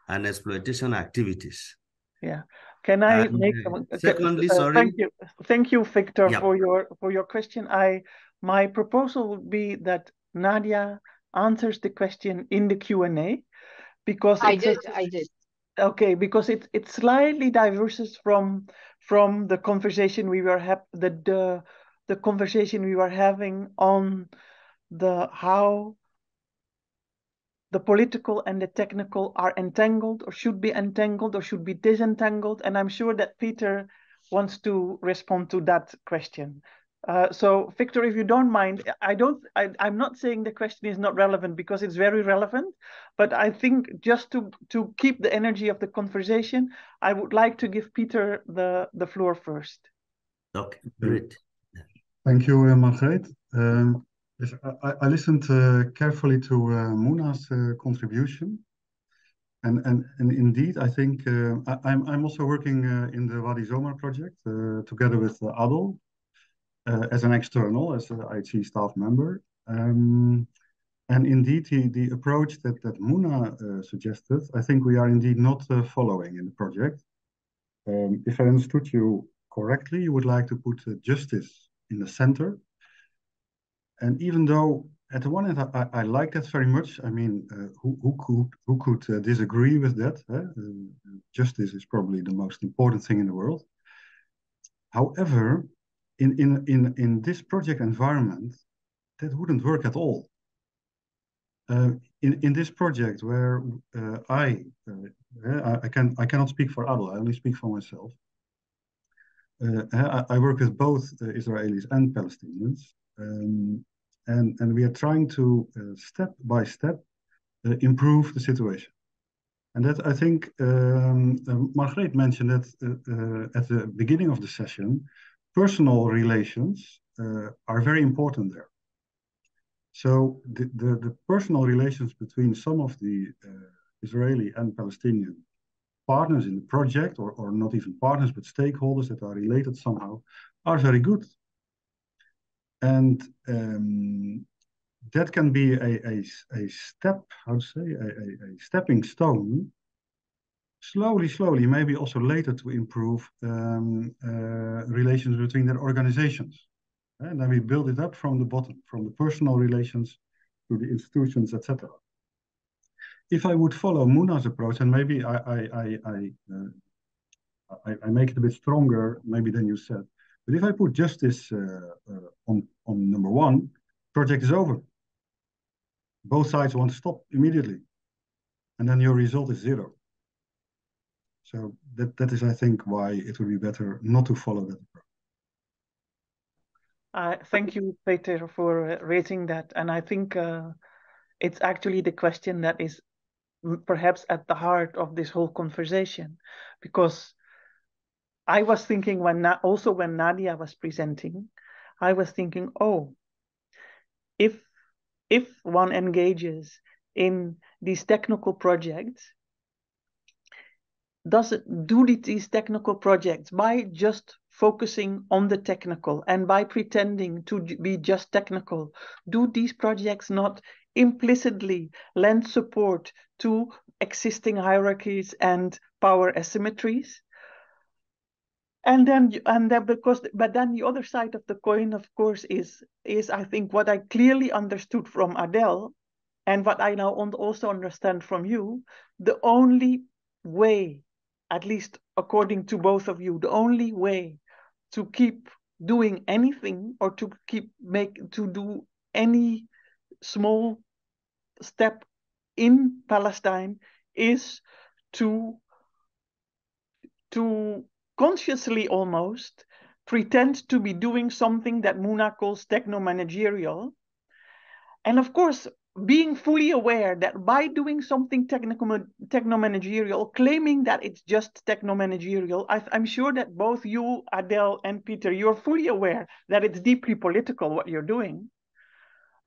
and exploitation activities. Yeah. Can I And, make uh, secondly, uh, sorry. Thank you, thank you, Victor, Yeah. for your for your question. I my proposal would be that Nadia answers the question in the Q and A because I did, I did. okay because it it slightly diverses from from the conversation we were have the the the conversation we were having on the how the political and the technical are entangled or should be entangled or should be disentangled and i'm sure that peter wants to respond to that question uh, so victor if you don't mind i don't I, i'm not saying the question is not relevant because it's very relevant but i think just to to keep the energy of the conversation i would like to give peter the the floor first Okay, great. Thank you, uh, Margreet. Um, yes, I, I- I listened uh, carefully to uh, Muna's uh, contribution. And, and, and indeed, I think uh, I, I'm, I'm also working uh, in the Wadi Zomar project uh, together with uh, Adel uh, as an external, as an IHE staff member. Um, and indeed, the, the approach that, that Muna uh, suggested, I think we are indeed not uh, following in the project. Um, if I understood you correctly, you would like to put uh, justice in the center. And even though at the one I, I I like that very much, I mean, uh, who, who could who could uh, disagree with that? eh? Uh, justice is probably the most important thing in the world. However, in in in in this project environment, that wouldn't work at all. Uh, in in this project where uh, I, uh, I I can I cannot speak for Adel, I only speak for myself. Uh, I, I work with both uh, Israelis and Palestinians, um, and and we are trying to step by step improve the situation. And that I think um, uh, mentioned that uh, uh, at the beginning of the session, personal relations uh, are very important there. So the, the, the personal relations between some of the uh, Israeli and Palestinian partners in the project, or, or not even partners, but stakeholders that are related somehow, are very good. And um, that can be a, a, a step, how to say, a, a, a stepping stone, slowly, slowly, maybe also later to improve um, uh, relations between their organizations. And then we build it up from the bottom, from the personal relations to the institutions, etc. If I would follow Muna's approach, and maybe I I I I, uh, I, I make it a bit stronger, maybe than you said. But if I put justice uh, uh, on on number one, project is over. Both sides want to stop immediately, and then your result is zero. So that that is, I think, why it would be better not to follow that approach. Uh, thank you, Peter, for uh, raising that. And I think uh, it's actually the question that is perhaps at the heart of this whole conversation, because I was thinking when Na- also when Nadia was presenting, I was thinking, oh, if if one engages in these technical projects, does it do these technical projects by just focusing on the technical and by pretending to be just technical. Do these projects not implicitly lend support to existing hierarchies and power asymmetries? And then and then because but then the other side of the coin of course is is i think what i clearly understood from adel and what i now also understand from you the only way at least according to both of you the only way to keep doing anything or to keep make to do any small step in palestine is to to consciously almost pretend to be doing something that Muna calls techno managerial. And of course, being fully aware that by doing something technical, techno managerial, claiming that it's just techno managerial, I'm sure that both you, Adel, and Peter, you're fully aware that it's deeply political what you're doing.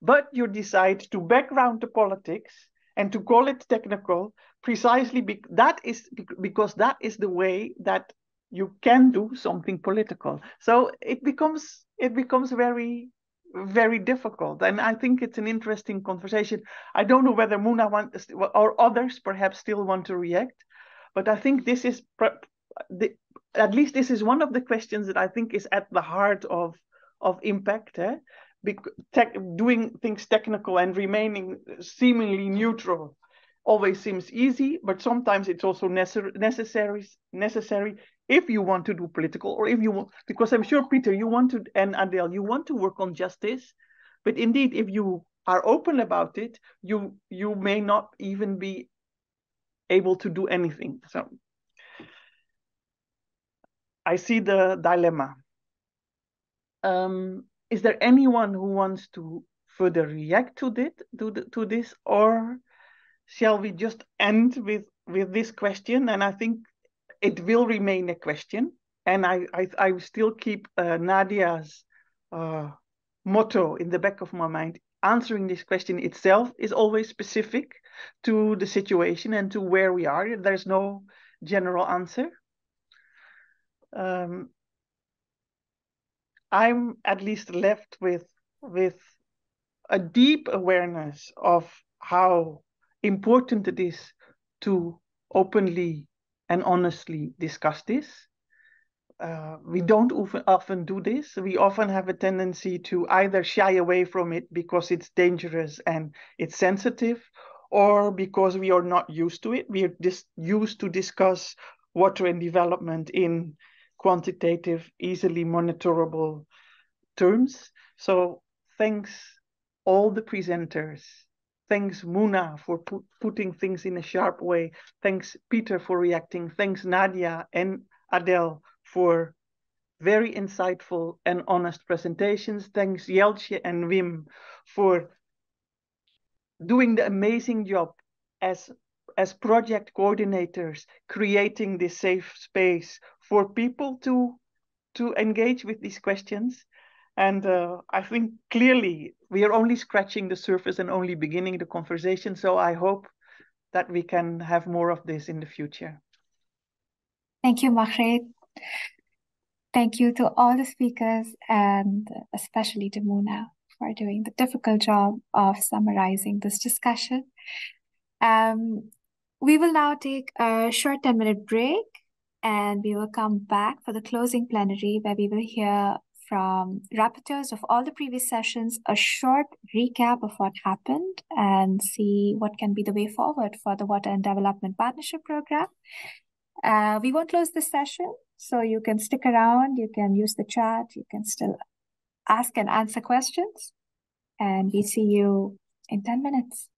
But you decide to background the politics and to call it technical precisely be- that is bec- because that is the way that you can do something political so it becomes it becomes very very difficult. And I think it's an interesting conversation. I don't know whether Muna wants or others perhaps still want to react, but I think this is the, at least this is one of the questions that I think is at the heart of of impact. Eh? Tech, doing things technical and remaining seemingly neutral always seems easy, but sometimes it's also necessary necessary if you want to do political or if you want, because I'm sure, Peter, you want to, and Adel, you want to work on justice. But indeed, if you are open about it, you you may not even be able to do anything. So I see the dilemma. Um, is there anyone who wants to further react to this, to, to this, or shall we just end with with this question? And I think it will remain a question. And I, I, I still keep uh, Nadia's uh, motto in the back of my mind. Answering this question itself is always specific to the situation and to where we are. There's no general answer. Um, I'm at least left with with a deep awareness of how important it is to openly and honestly discuss this. Uh, we don't often do this. We often have a tendency to either shy away from it because it's dangerous and it's sensitive, or because we are not used to it. We are just used to discuss water and development in quantitative, easily monitorable terms. So thanks all the presenters Thanks Muna for put, putting things in a sharp way. Thanks Peter for reacting. Thanks Nadia and Adel for very insightful and honest presentations. Thanks Jeltje and Wim for doing the amazing job as, as project coordinators, creating this safe space for people to, to engage with these questions. And uh, I think clearly we are only scratching the surface and only beginning the conversation. So I hope that we can have more of this in the future. Thank you, Margreet. Thank you to all the speakers and especially to Mona for doing the difficult job of summarizing this discussion. Um, we will now take a short 10 minute break and we will come back for the closing plenary where we will hear from rapporteurs of all the previous sessions a short recap of what happened and see what can be the way forward for the Water and Development Partnership Program. Uh, we won't close this session, so you can stick around, you can use the chat, you can still ask and answer questions, and we see you in 10 minutes.